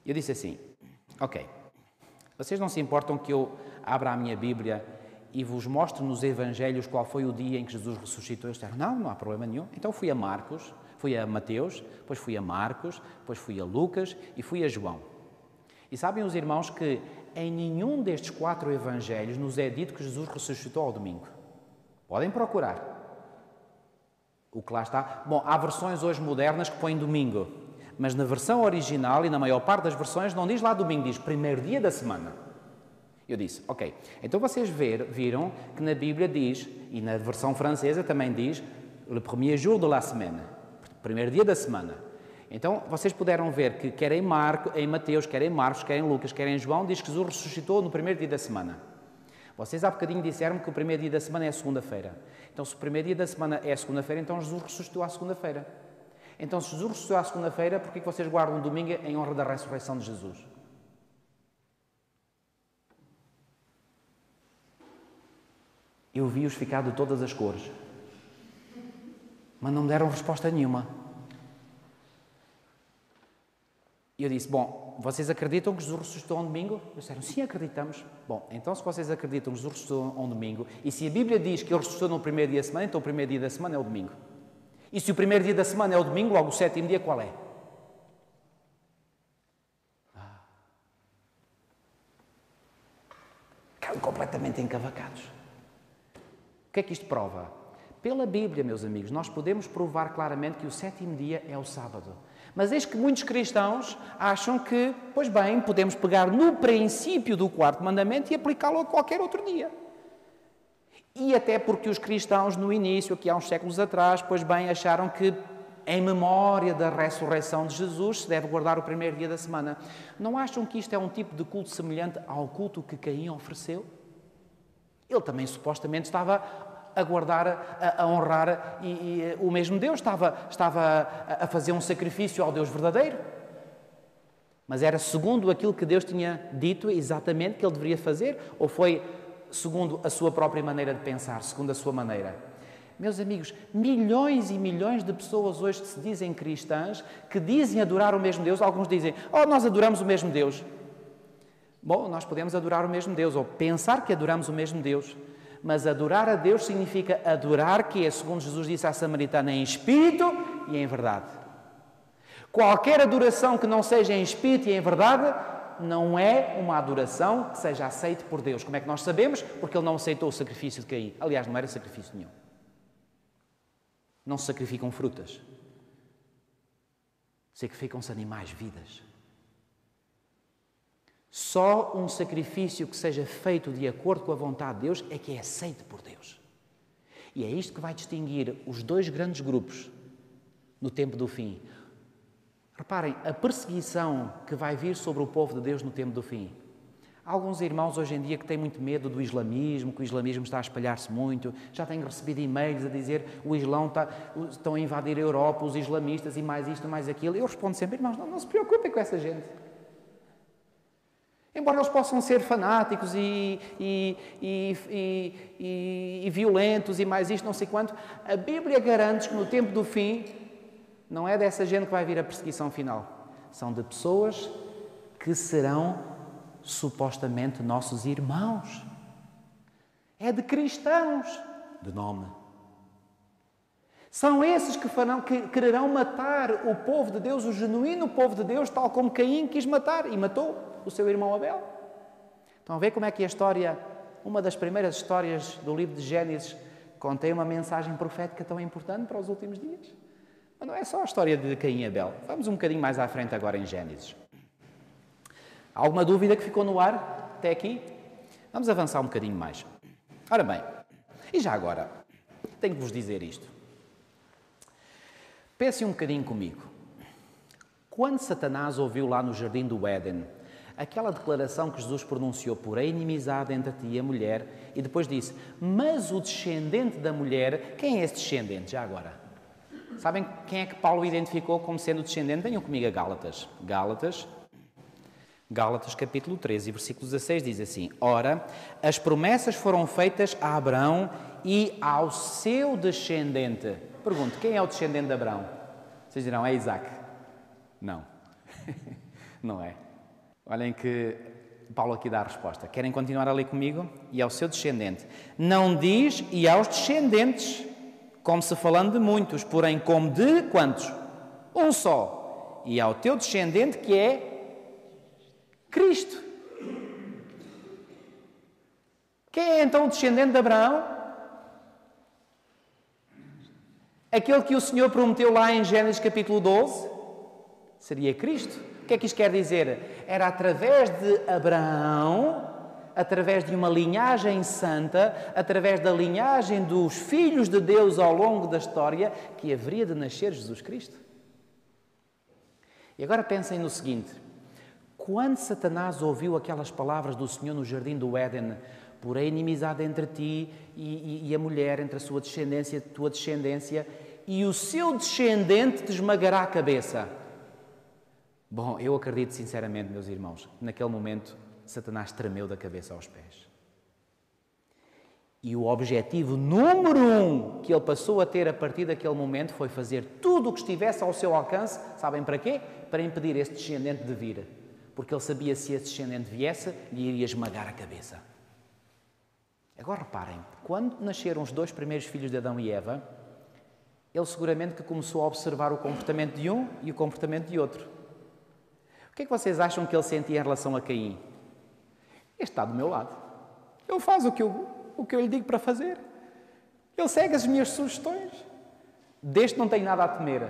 Eu disse assim: Ok, vocês não se importam que eu abra a minha Bíblia e vos mostre nos Evangelhos qual foi o dia em que Jesus ressuscitou? Eles disseram, não, não há problema nenhum. Então fui a Marcos, fui a Mateus, depois fui a Marcos, depois fui a Lucas e fui a João. E sabem os irmãos que em nenhum destes quatro Evangelhos nos é dito que Jesus ressuscitou ao domingo. Podem procurar. O que lá está. Bom, há versões hoje modernas que põem domingo mas na versão original e na maior parte das versões não diz lá domingo, diz primeiro dia da semana. Eu disse, ok, então vocês ver, viram que na Bíblia diz, e na versão francesa também diz, le premier jour de la semaine, primeiro dia da semana. Então vocês puderam ver que quer em, Marco, em Mateus, quer em Marcos, quer em Lucas, quer em João, diz que Jesus ressuscitou no primeiro dia da semana. Vocês há bocadinho disseram que o primeiro dia da semana é segunda-feira. Então, se o primeiro dia da semana é segunda-feira, então Jesus ressuscitou à segunda-feira. Então, se Jesus ressuscitou à segunda-feira, por que vocês guardam o domingo em honra da ressurreição de Jesus? Eu vi-os ficar de todas as cores, mas não me deram resposta nenhuma. E eu disse: Bom, vocês acreditam que Jesus ressuscitou um domingo? Eles disseram: Sim, acreditamos. Bom, então se vocês acreditam que Jesus ressuscitou um domingo, e se a Bíblia diz que ele ressuscitou no primeiro dia da semana, então o primeiro dia da semana é o domingo. E se o primeiro dia da semana é o domingo, logo o sétimo dia qual é? Ah. Ficaram completamente encavacados. O que é que isto prova? Pela Bíblia, meus amigos, nós podemos provar claramente que o sétimo dia é o sábado. Mas eis que muitos cristãos acham que, pois bem, podemos pegar no princípio do quarto mandamento e aplicá-lo a qualquer outro dia. E até porque os cristãos, no início, aqui há uns séculos atrás, pois bem, acharam que em memória da ressurreição de Jesus se deve guardar o primeiro dia da semana. Não acham que isto é um tipo de culto semelhante ao culto que Caim ofereceu? Ele também supostamente estava a guardar, a, a honrar e, e, o mesmo Deus, estava, estava a fazer um sacrifício ao Deus verdadeiro. Mas era segundo aquilo que Deus tinha dito exatamente que ele deveria fazer? Ou foi segundo a sua própria maneira de pensar, segundo a sua maneira. Meus amigos, milhões e milhões de pessoas hoje que se dizem cristãs, que dizem adorar o mesmo Deus, alguns dizem, oh, nós adoramos o mesmo Deus. Bom, nós podemos adorar o mesmo Deus, ou pensar que adoramos o mesmo Deus, mas adorar a Deus significa adorar que é, segundo Jesus disse à Samaritana, em espírito e em verdade. Qualquer adoração que não seja em espírito e em verdade não é uma adoração que seja aceite por Deus. Como é que nós sabemos? Porque ele não aceitou o sacrifício de Caim. Aliás, não era sacrifício nenhum. Não se sacrificam frutas. Sacrificam-se animais, vidas. Só um sacrifício que seja feito de acordo com a vontade de Deus é que é aceito por Deus. E é isto que vai distinguir os dois grandes grupos no tempo do fim. Reparem, a perseguição que vai vir sobre o povo de Deus no tempo do fim. Há alguns irmãos hoje em dia que têm muito medo do islamismo, que o islamismo está a espalhar-se muito. Já têm recebido e-mails a dizer o islão está, estão a invadir a Europa, os islamistas e mais isto, mais aquilo. Eu respondo sempre, irmãos, não, não se preocupem com essa gente. Embora eles possam ser fanáticos e, e, e, e, violentos e mais isto, não sei quanto, a Bíblia garante que no tempo do fim não é dessa gente que vai vir a perseguição final. São de pessoas que serão supostamente nossos irmãos. É de cristãos de nome. São esses que, farão, que quererão matar o povo de Deus, o genuíno povo de Deus, tal como Caim quis matar e matou o seu irmão Abel. Estão a ver como é que a história, uma das primeiras histórias do livro de Gênesis, contém uma mensagem profética tão importante para os últimos dias? Mas não é só a história de Caim e Abel. Vamos um bocadinho mais à frente agora em Gênesis. Alguma dúvida que ficou no ar até aqui? Vamos avançar um bocadinho mais. Ora bem, e já agora, tenho que vos dizer isto. Pense um bocadinho comigo. Quando Satanás ouviu lá no jardim do Éden aquela declaração que Jesus pronunciou por a inimizade entre ti e a mulher, e depois disse: Mas o descendente da mulher, quem é esse descendente? Já agora. Sabem quem é que Paulo identificou como sendo descendente? Venham comigo a Gálatas. Gálatas, Gálatas capítulo 13, versículo 16 diz assim: Ora, as promessas foram feitas a Abraão e ao seu descendente. Pergunto, quem é o descendente de Abraão? Vocês dirão, é Isaac? Não. Não é. Olhem que Paulo aqui dá a resposta. Querem continuar a ler comigo? E ao seu descendente. Não diz e aos descendentes, como se falando de muitos, porém como de quantos? Um só. E ao teu descendente que é Cristo. Quem é então o descendente de Abraão? Aquele que o Senhor prometeu lá em Gênesis capítulo 12 seria Cristo. O que é que isto quer dizer? Era através de Abraão, através de uma linhagem santa, através da linhagem dos filhos de Deus ao longo da história, que haveria de nascer Jesus Cristo. E agora pensem no seguinte: quando Satanás ouviu aquelas palavras do Senhor no jardim do Éden, por a inimizade entre ti e, e, e a mulher, entre a sua descendência e a tua descendência, e o seu descendente te esmagará a cabeça. Bom, eu acredito sinceramente, meus irmãos, naquele momento Satanás tremeu da cabeça aos pés. E o objetivo número um que ele passou a ter a partir daquele momento foi fazer tudo o que estivesse ao seu alcance, sabem para quê? Para impedir esse descendente de vir. Porque ele sabia se esse descendente viesse, lhe iria esmagar a cabeça. Agora reparem, quando nasceram os dois primeiros filhos de Adão e Eva, ele seguramente que começou a observar o comportamento de um e o comportamento de outro. O que é que vocês acham que ele sentia em relação a Caim? Está do meu lado. Ele faz o que eu, o que eu lhe digo para fazer. Ele segue as minhas sugestões. Deste não tem nada a temer.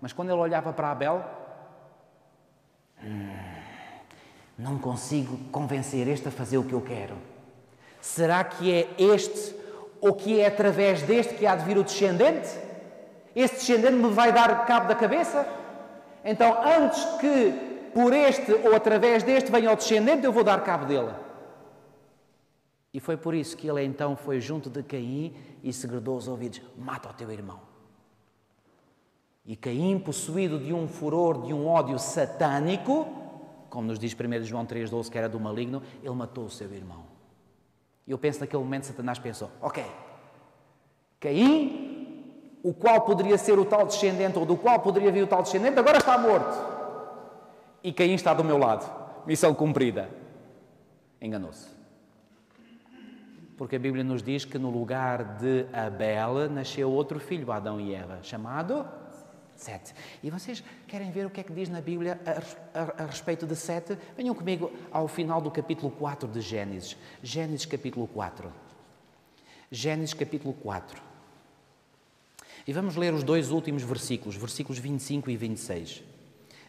Mas quando ele olhava para Abel, hum, não consigo convencer este a fazer o que eu quero. Será que é este ou que é através deste que há de vir o descendente? Este descendente me vai dar cabo da cabeça? Então, antes que por este ou através deste venha o descendente, eu vou dar cabo dele. E foi por isso que ele então foi junto de Caim e segredou os ouvidos: mata o teu irmão. E Caim, possuído de um furor, de um ódio satânico, como nos diz 1 João 3,12 que era do maligno, ele matou o seu irmão. E eu penso naquele momento, Satanás pensou: ok, Caim, o qual poderia ser o tal descendente, ou do qual poderia vir o tal descendente, agora está morto e Caim está do meu lado. Missão cumprida. Enganou-se. Porque a Bíblia nos diz que no lugar de Abel nasceu outro filho, Adão e Eva, chamado Sete. E vocês querem ver o que é que diz na Bíblia a, a, a, respeito de Sete? Venham comigo ao final do capítulo 4 de Gênesis. Gênesis capítulo 4. Gênesis capítulo 4. E vamos ler os dois últimos versículos, versículos 25 e 26.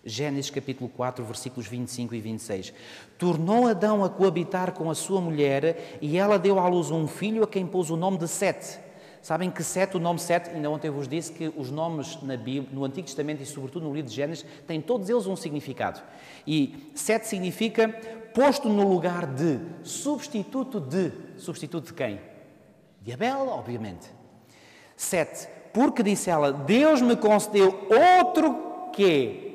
Gênesis capítulo 4, versículos 25 e 26. Tornou Adão a coabitar com a sua mulher e ela deu à luz um filho a quem pôs o nome de Sete. Sabem que Sete, o nome Sete, ainda ontem eu vos disse que os nomes na Bíblia, no Antigo Testamento e sobretudo no livro de Gênesis, têm todos eles um significado. E Sete significa posto no lugar de, substituto de. Substituto de quem? De Abel, obviamente. Sete, porque disse ela, Deus me concedeu outro que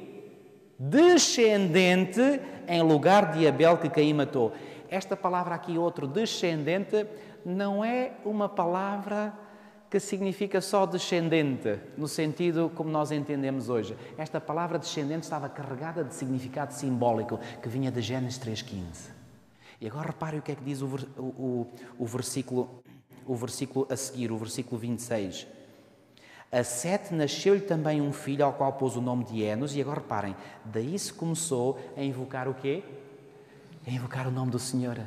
descendente em lugar de Abel que Caim matou. Esta palavra aqui, outro, descendente, não é uma palavra que significa só descendente, no sentido como nós entendemos hoje. Esta palavra descendente estava carregada de significado simbólico que vinha de Gênesis 3,15. E agora repare o que é que diz o, o, o, versículo, o versículo a seguir, o versículo 26. A Sete nasceu-lhe também um filho, ao qual pôs o nome de Enos, e agora reparem, daí se começou a invocar o quê? A invocar o nome do Senhor.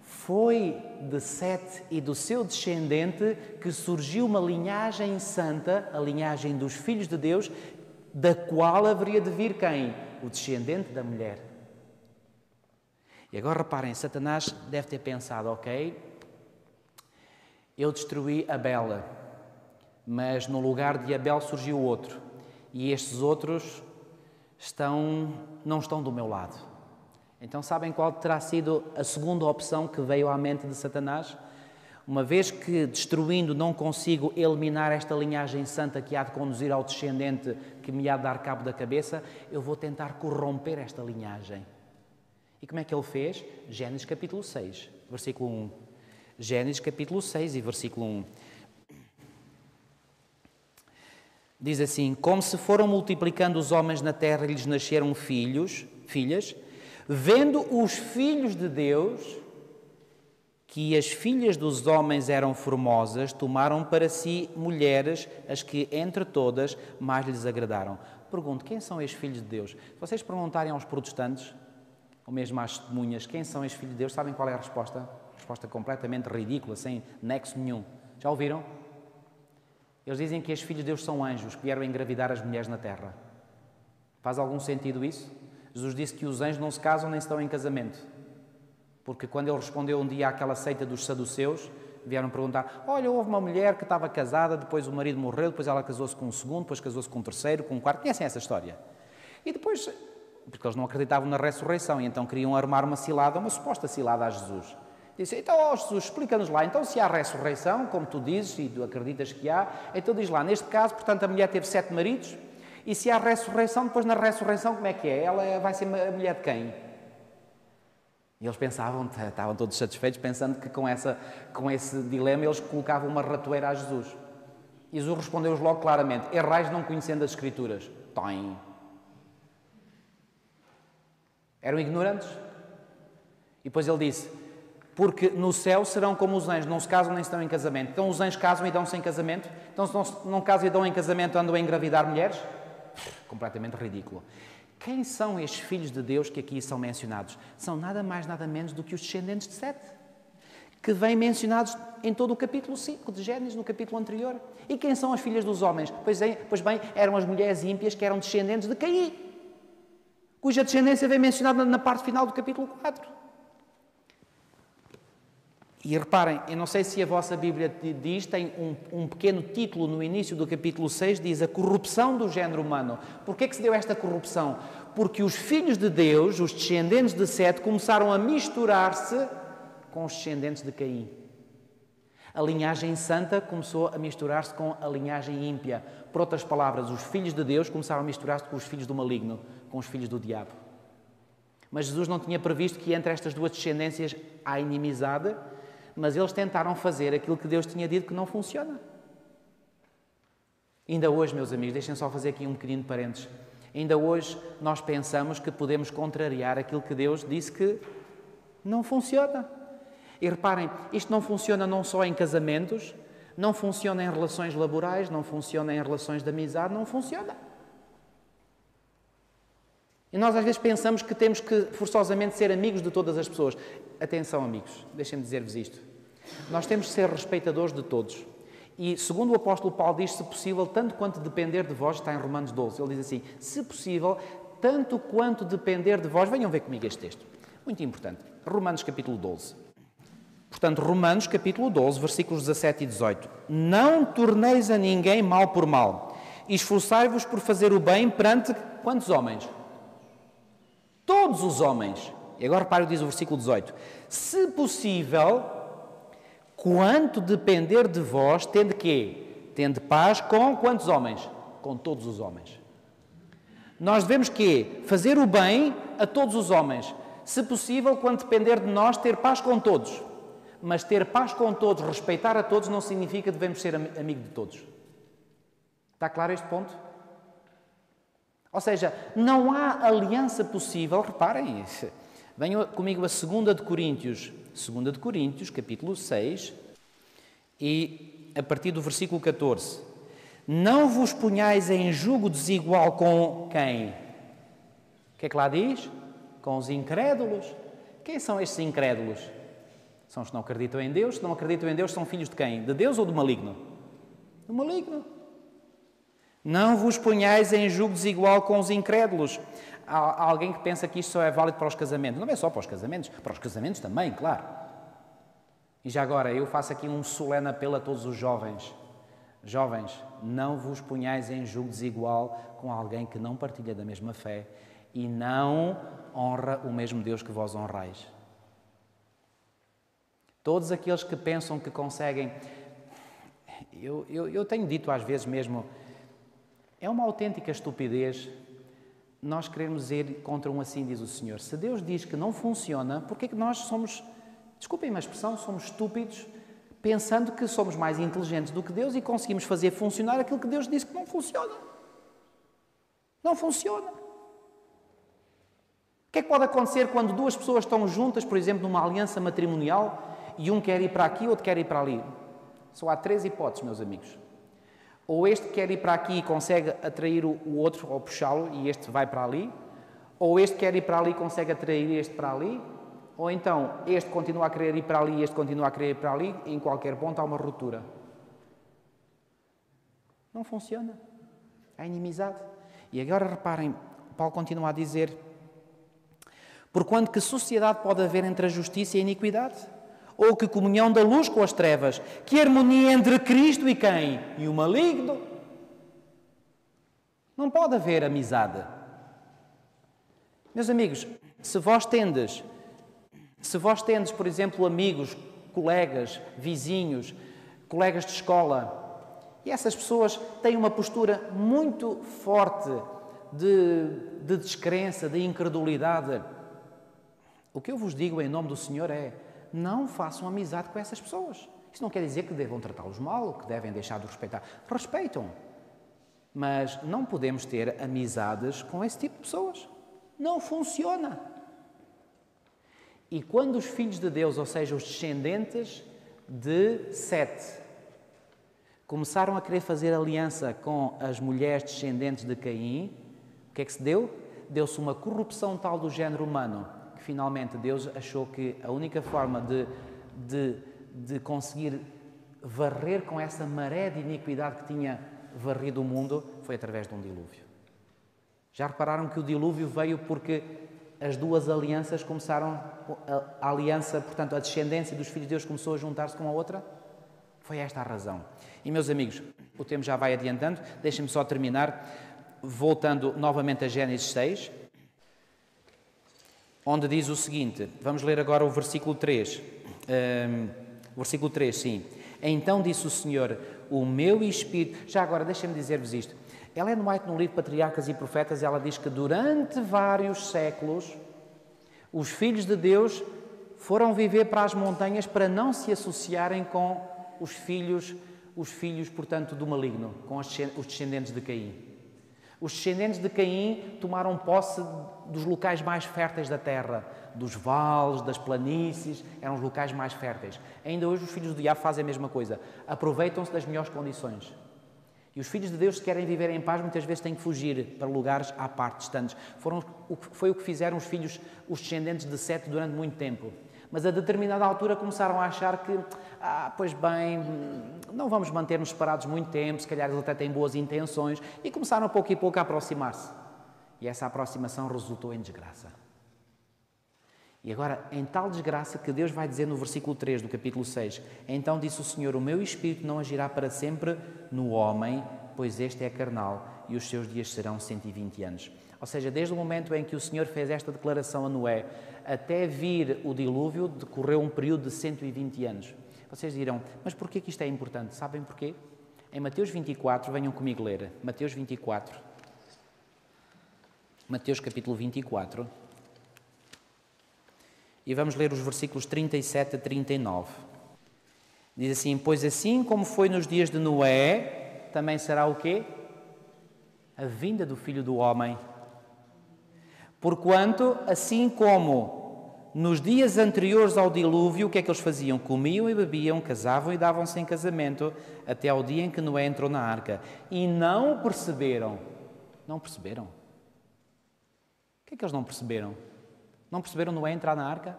Foi de Sete e do seu descendente que surgiu uma linhagem santa, a linhagem dos filhos de Deus, da qual haveria de vir quem? O descendente da mulher. E agora reparem, Satanás deve ter pensado, ok, eu destruí a Bela mas no lugar de Abel surgiu outro. E estes outros estão, não estão do meu lado. Então, sabem qual terá sido a segunda opção que veio à mente de Satanás? Uma vez que destruindo não consigo eliminar esta linhagem santa que há de conduzir ao descendente que me há de dar cabo da cabeça, eu vou tentar corromper esta linhagem. E como é que ele fez? Gênesis capítulo 6, versículo 1. Gênesis capítulo 6 e versículo 1. Diz assim: Como se foram multiplicando os homens na terra e lhes nasceram filhos, filhas, vendo os filhos de Deus que as filhas dos homens eram formosas, tomaram para si mulheres, as que entre todas mais lhes agradaram. Pergunto: quem são estes filhos de Deus? Se vocês perguntarem aos protestantes, ou mesmo às testemunhas, quem são estes filhos de Deus, sabem qual é a resposta? Resposta completamente ridícula, sem nexo nenhum. Já ouviram? Eles dizem que os filhos de Deus são anjos que vieram engravidar as mulheres na terra. Faz algum sentido isso? Jesus disse que os anjos não se casam nem estão em casamento. Porque quando ele respondeu um dia àquela seita dos saduceus, vieram perguntar: Olha, houve uma mulher que estava casada, depois o marido morreu, depois ela casou-se com um segundo, depois casou-se com um terceiro, com um quarto. Conhecem essa história? E depois, porque eles não acreditavam na ressurreição e então queriam armar uma cilada, uma suposta cilada a Jesus. Disse, então, oh Jesus, explica-nos lá, então se há ressurreição, como tu dizes e tu acreditas que há, então diz lá, neste caso, portanto, a mulher teve sete maridos, e se há ressurreição, depois na ressurreição, como é que é? Ela vai ser a mulher de quem? E eles pensavam, estavam todos satisfeitos, pensando que com, essa, com esse dilema eles colocavam uma ratoeira a Jesus. Jesus respondeu-os logo claramente: Errais não conhecendo as Escrituras. Tem. Eram ignorantes. E depois ele disse: porque no céu serão como os anjos, não se casam nem estão em casamento. Então os anjos casam e dão-se em casamento? Então se não, não casam e dão em casamento, andam a engravidar mulheres? Completamente ridículo. Quem são estes filhos de Deus que aqui são mencionados? São nada mais, nada menos do que os descendentes de Sete, que vêm mencionados em todo o capítulo 5 de Gênesis, no capítulo anterior. E quem são as filhas dos homens? Pois, é, pois bem, eram as mulheres ímpias que eram descendentes de Caim, cuja descendência vem mencionada na parte final do capítulo 4. E reparem, eu não sei se a vossa Bíblia diz, tem um, um, pequeno título no início do capítulo 6, diz a corrupção do género humano. Porquê que se deu esta corrupção? Porque os filhos de Deus, os descendentes de Sete, começaram a misturar-se com os descendentes de Caim. A linhagem santa começou a misturar-se com a linhagem ímpia. Por outras palavras, os filhos de Deus começaram a misturar-se com os filhos do maligno, com os filhos do diabo. Mas Jesus não tinha previsto que entre estas duas descendências há inimizade mas eles tentaram fazer aquilo que Deus tinha dito que não funciona. Ainda hoje, meus amigos, deixem só fazer aqui um pequenino parênteses. Ainda hoje nós pensamos que podemos contrariar aquilo que Deus disse que não funciona. E reparem, isto não funciona não só em casamentos, não funciona em relações laborais, não funciona em relações de amizade, não funciona. E nós às vezes pensamos que temos que forçosamente ser amigos de todas as pessoas. Atenção, amigos, deixem-me dizer-vos isto. Nós temos que ser respeitadores de todos. E, segundo o apóstolo Paulo diz, se possível, tanto quanto depender de vós, está em Romanos 12, ele diz assim: se possível, tanto quanto depender de vós, venham ver comigo este texto. Muito importante. Romanos capítulo 12. Portanto, Romanos capítulo 12, versículos 17 e 18. Não torneis a ninguém mal por mal, esforçai-vos por fazer o bem perante quantos homens? Todos os homens. E agora repare o que diz o versículo 18. Se possível, quanto depender de vós, tende quê? Tende paz com quantos homens? Com todos os homens. Nós devemos que fazer o bem a todos os homens, se possível, quando depender de nós, ter paz com todos. Mas ter paz com todos, respeitar a todos, não significa que devemos ser amigo de todos. Está claro este ponto? Ou seja, não há aliança possível, reparem, venham comigo a 2 de Coríntios, 2 de Coríntios, capítulo 6, e a partir do versículo 14. Não vos ponhais em julgo desigual com quem? O que é que lá diz? Com os incrédulos. Quem são estes incrédulos? São os que não acreditam em Deus. Se não acreditam em Deus, são filhos de quem? De Deus ou do maligno? Do maligno. Não vos ponhais em julgo desigual com os incrédulos. Há alguém que pensa que isto só é válido para os casamentos. Não é só para os casamentos, para os casamentos também, claro. E já agora, eu faço aqui um solene apelo a todos os jovens. Jovens, não vos ponhais em julgo desigual com alguém que não partilha da mesma fé e não honra o mesmo Deus que vós honrais. Todos aqueles que pensam que conseguem. Eu, eu, eu tenho dito às vezes mesmo, é uma autêntica estupidez nós queremos ir contra um assim, diz o Senhor. Se Deus diz que não funciona, por que nós somos, desculpem a expressão, somos estúpidos pensando que somos mais inteligentes do que Deus e conseguimos fazer funcionar aquilo que Deus disse que não funciona. Não funciona. O que é que pode acontecer quando duas pessoas estão juntas, por exemplo, numa aliança matrimonial e um quer ir para aqui, outro quer ir para ali? Só há três hipóteses, meus amigos. Ou este quer ir para aqui e consegue atrair o outro ou puxá-lo e este vai para ali, ou este quer ir para ali e consegue atrair este para ali, ou então, este continua a querer ir para ali, este continua a querer ir para ali, em qualquer ponto há uma ruptura. Não funciona. Há inimizade. E agora reparem, Paulo continua a dizer: Porquanto que sociedade pode haver entre a justiça e a iniquidade? Ou que comunhão da luz com as trevas? Que harmonia entre Cristo e quem? E o maligno? Não pode haver amizade. Meus amigos, se vós tendes se vós tendes, por exemplo, amigos, colegas, vizinhos, colegas de escola, e essas pessoas têm uma postura muito forte de, de descrença, de incredulidade, o que eu vos digo em nome do Senhor é: não façam amizade com essas pessoas. Isso não quer dizer que devam tratá-los mal, que devem deixar de respeitar. Respeitam. Mas não podemos ter amizades com esse tipo de pessoas. Não funciona. E quando os filhos de Deus, ou seja, os descendentes de Sete, começaram a querer fazer aliança com as mulheres descendentes de Caim, o que é que se deu? Deu-se uma corrupção tal do género humano finalmente Deus achou que a única forma de, de, de conseguir varrer com essa maré de iniquidade que tinha varrido o mundo foi através de um dilúvio. Já repararam que o dilúvio veio porque as duas alianças começaram, a aliança, portanto, a descendência dos filhos de Deus começou a juntar-se com a outra? Foi esta a razão. E, meus amigos, o tempo já vai adiantando, deixem-me só terminar, voltando novamente a Gênesis 6, onde diz o seguinte, vamos ler agora o versículo 3. Um, versículo 3, sim. Então disse o Senhor: O meu espírito. Já agora, deixem-me dizer-vos isto. Ellen White, no livro Patriarcas e Profetas, ela diz que durante vários séculos os filhos de Deus foram viver para as montanhas para não se associarem com os filhos, os filhos, portanto, do maligno, com os descendentes de Caim. Os descendentes de Caim tomaram posse dos locais mais férteis da terra, dos vales, das planícies, eram os locais mais férteis. Ainda hoje os filhos de Diabo fazem a mesma coisa, aproveitam-se das melhores condições. E os filhos de Deus, se querem viver em paz, muitas vezes têm que fugir para lugares à parte, distantes. Foram, foi o que fizeram os filhos, os descendentes de Sete, durante muito tempo. Mas a determinada altura começaram a achar que, ah, pois bem, não vamos manter-nos separados muito tempo, se calhar eles até têm boas intenções, e começaram a pouco e pouco a aproximar-se. E essa aproximação resultou em desgraça. E agora, em tal desgraça que Deus vai dizer no versículo 3 do capítulo 6: Então disse o Senhor: O meu espírito não agirá para sempre no homem, pois este é carnal e os seus dias serão 120 anos. Ou seja, desde o momento em que o Senhor fez esta declaração a Noé, até vir o dilúvio, decorreu um período de 120 anos. Vocês dirão, mas porquê que isto é importante? Sabem porquê? Em Mateus 24, venham comigo ler, Mateus 24. Mateus capítulo 24. E vamos ler os versículos 37 a 39. Diz assim: Pois assim como foi nos dias de Noé, também será o quê? A vinda do filho do homem. Porquanto, assim como nos dias anteriores ao dilúvio, o que é que eles faziam? Comiam e bebiam, casavam e davam-se em casamento, até ao dia em que Noé entrou na arca. E não perceberam. Não perceberam. O que é que eles não perceberam? Não perceberam Noé entrar na arca?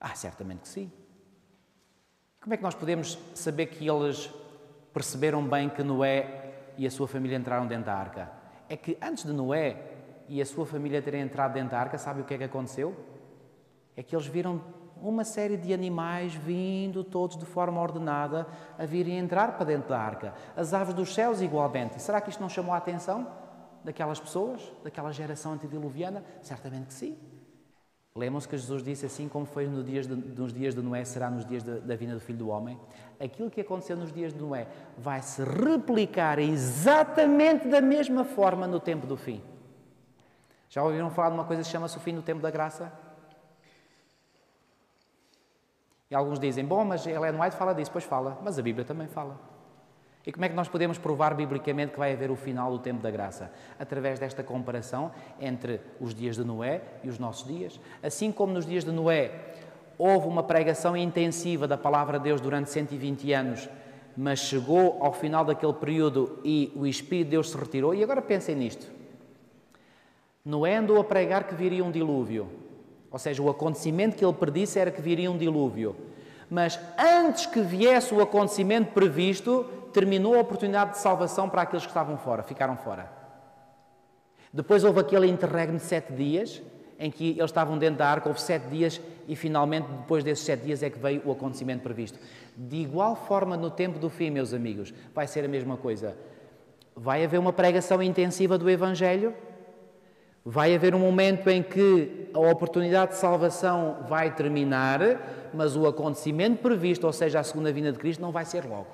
Ah, certamente que sim. Como é que nós podemos saber que eles perceberam bem que Noé e a sua família entraram dentro da arca? É que antes de Noé e a sua família terem entrado dentro da arca, sabe o que é que aconteceu? É que eles viram uma série de animais vindo todos de forma ordenada a virem entrar para dentro da arca. As aves dos céus igualmente. Será que isto não chamou a atenção daquelas pessoas, daquela geração antediluviana? Certamente que sim. Lembram-se que Jesus disse assim como foi nos dias de, nos dias de Noé, será nos dias de, da vinda do Filho do Homem? Aquilo que aconteceu nos dias de Noé vai se replicar exatamente da mesma forma no tempo do fim. Já ouviram falar de uma coisa que chama-se o fim do tempo da graça? E alguns dizem, bom, mas Ellen White fala disso, pois fala, mas a Bíblia também fala. E como é que nós podemos provar biblicamente que vai haver o final do tempo da graça? Através desta comparação entre os dias de Noé e os nossos dias. Assim como nos dias de Noé houve uma pregação intensiva da palavra de Deus durante 120 anos, mas chegou ao final daquele período e o Espírito de Deus se retirou. E agora pensem nisto. Noé a pregar que viria um dilúvio. Ou seja, o acontecimento que ele predisse era que viria um dilúvio. Mas antes que viesse o acontecimento previsto, terminou a oportunidade de salvação para aqueles que estavam fora, ficaram fora. Depois houve aquele interregno de sete dias, em que eles estavam dentro da arca, houve sete dias e finalmente, depois desses sete dias, é que veio o acontecimento previsto. De igual forma, no tempo do fim, meus amigos, vai ser a mesma coisa. Vai haver uma pregação intensiva do Evangelho, vai haver um momento em que a oportunidade de salvação vai terminar, mas o acontecimento previsto, ou seja, a segunda vinda de Cristo, não vai ser logo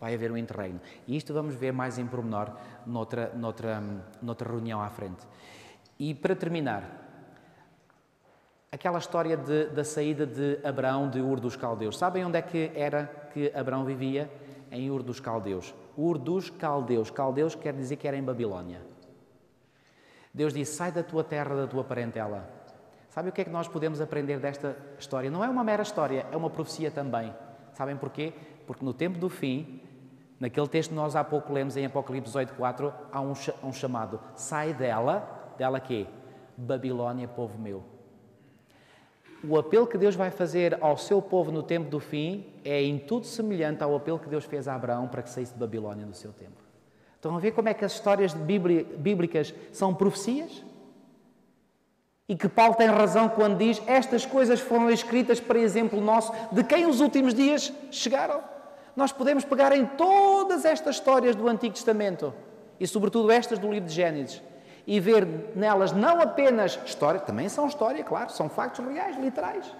vai haver um interregno. E isto vamos ver mais em pormenor noutra, noutra, noutra reunião à frente. E para terminar, aquela história de, da saída de Abraão de Ur dos Caldeus. Sabem onde é que era que Abraão vivia? Em Ur dos Caldeus. Ur dos Caldeus. Caldeus quer dizer que era em Babilónia. Deus disse: sai da tua terra, da tua parentela. Sabe o que é que nós podemos aprender desta história? Não é uma mera história, é uma profecia também. Sabem porquê? Porque no tempo do fim, Naquele texto nós há pouco lemos em Apocalipse 18.4, há um, um chamado, sai dela, dela quê? Babilónia, povo meu. O apelo que Deus vai fazer ao seu povo no tempo do fim é em tudo semelhante ao apelo que Deus fez a Abraão para que saísse de Babilónia no seu tempo. Estão a ver como é que as histórias bíblicas são profecias? E que Paulo tem razão quando diz estas coisas foram escritas para exemplo nosso de quem os últimos dias chegaram. Nós podemos pegar em todas estas histórias do Antigo Testamento e, sobretudo, estas do livro de Gênesis e ver nelas não apenas história, também são história, claro, são factos reais, literais,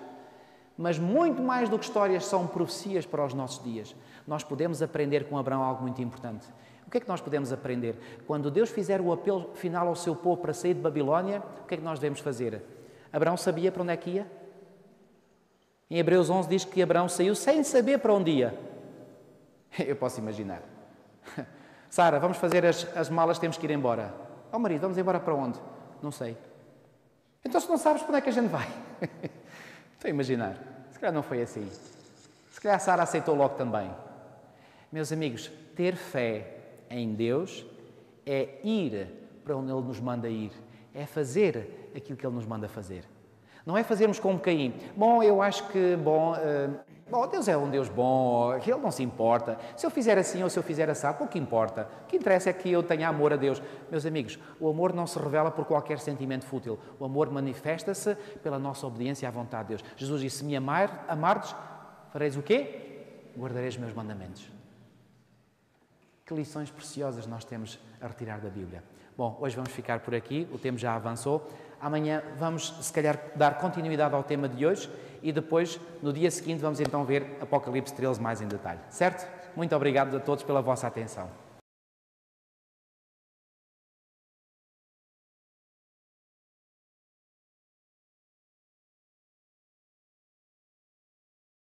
mas muito mais do que histórias são profecias para os nossos dias. Nós podemos aprender com Abraão algo muito importante. O que é que nós podemos aprender? Quando Deus fizer o apelo final ao seu povo para sair de Babilónia, o que é que nós devemos fazer? Abraão sabia para onde é que ia? Em Hebreus 11 diz que Abraão saiu sem saber para onde ia. Eu posso imaginar. Sara, vamos fazer as, as malas, temos que ir embora. Oh marido, vamos embora para onde? Não sei. Então se não sabes para onde é que a gente vai? Estou a imaginar. Se calhar não foi assim. Se calhar Sara aceitou logo também. Meus amigos, ter fé em Deus é ir para onde Ele nos manda ir. É fazer aquilo que Ele nos manda fazer. Não é fazermos como Caim. Bom, eu acho que, bom, uh, bom, Deus é um Deus bom, Ele não se importa. Se eu fizer assim ou se eu fizer assim, pouco importa. O que interessa é que eu tenha amor a Deus. Meus amigos, o amor não se revela por qualquer sentimento fútil. O amor manifesta-se pela nossa obediência à vontade de Deus. Jesus disse, se me amar, amardes, fareis o quê? Guardareis meus mandamentos. Que lições preciosas nós temos a retirar da Bíblia. Bom, hoje vamos ficar por aqui, o tempo já avançou. Amanhã vamos, se calhar, dar continuidade ao tema de hoje e depois, no dia seguinte, vamos então ver Apocalipse 13 mais em detalhe. Certo? Muito obrigado a todos pela vossa atenção.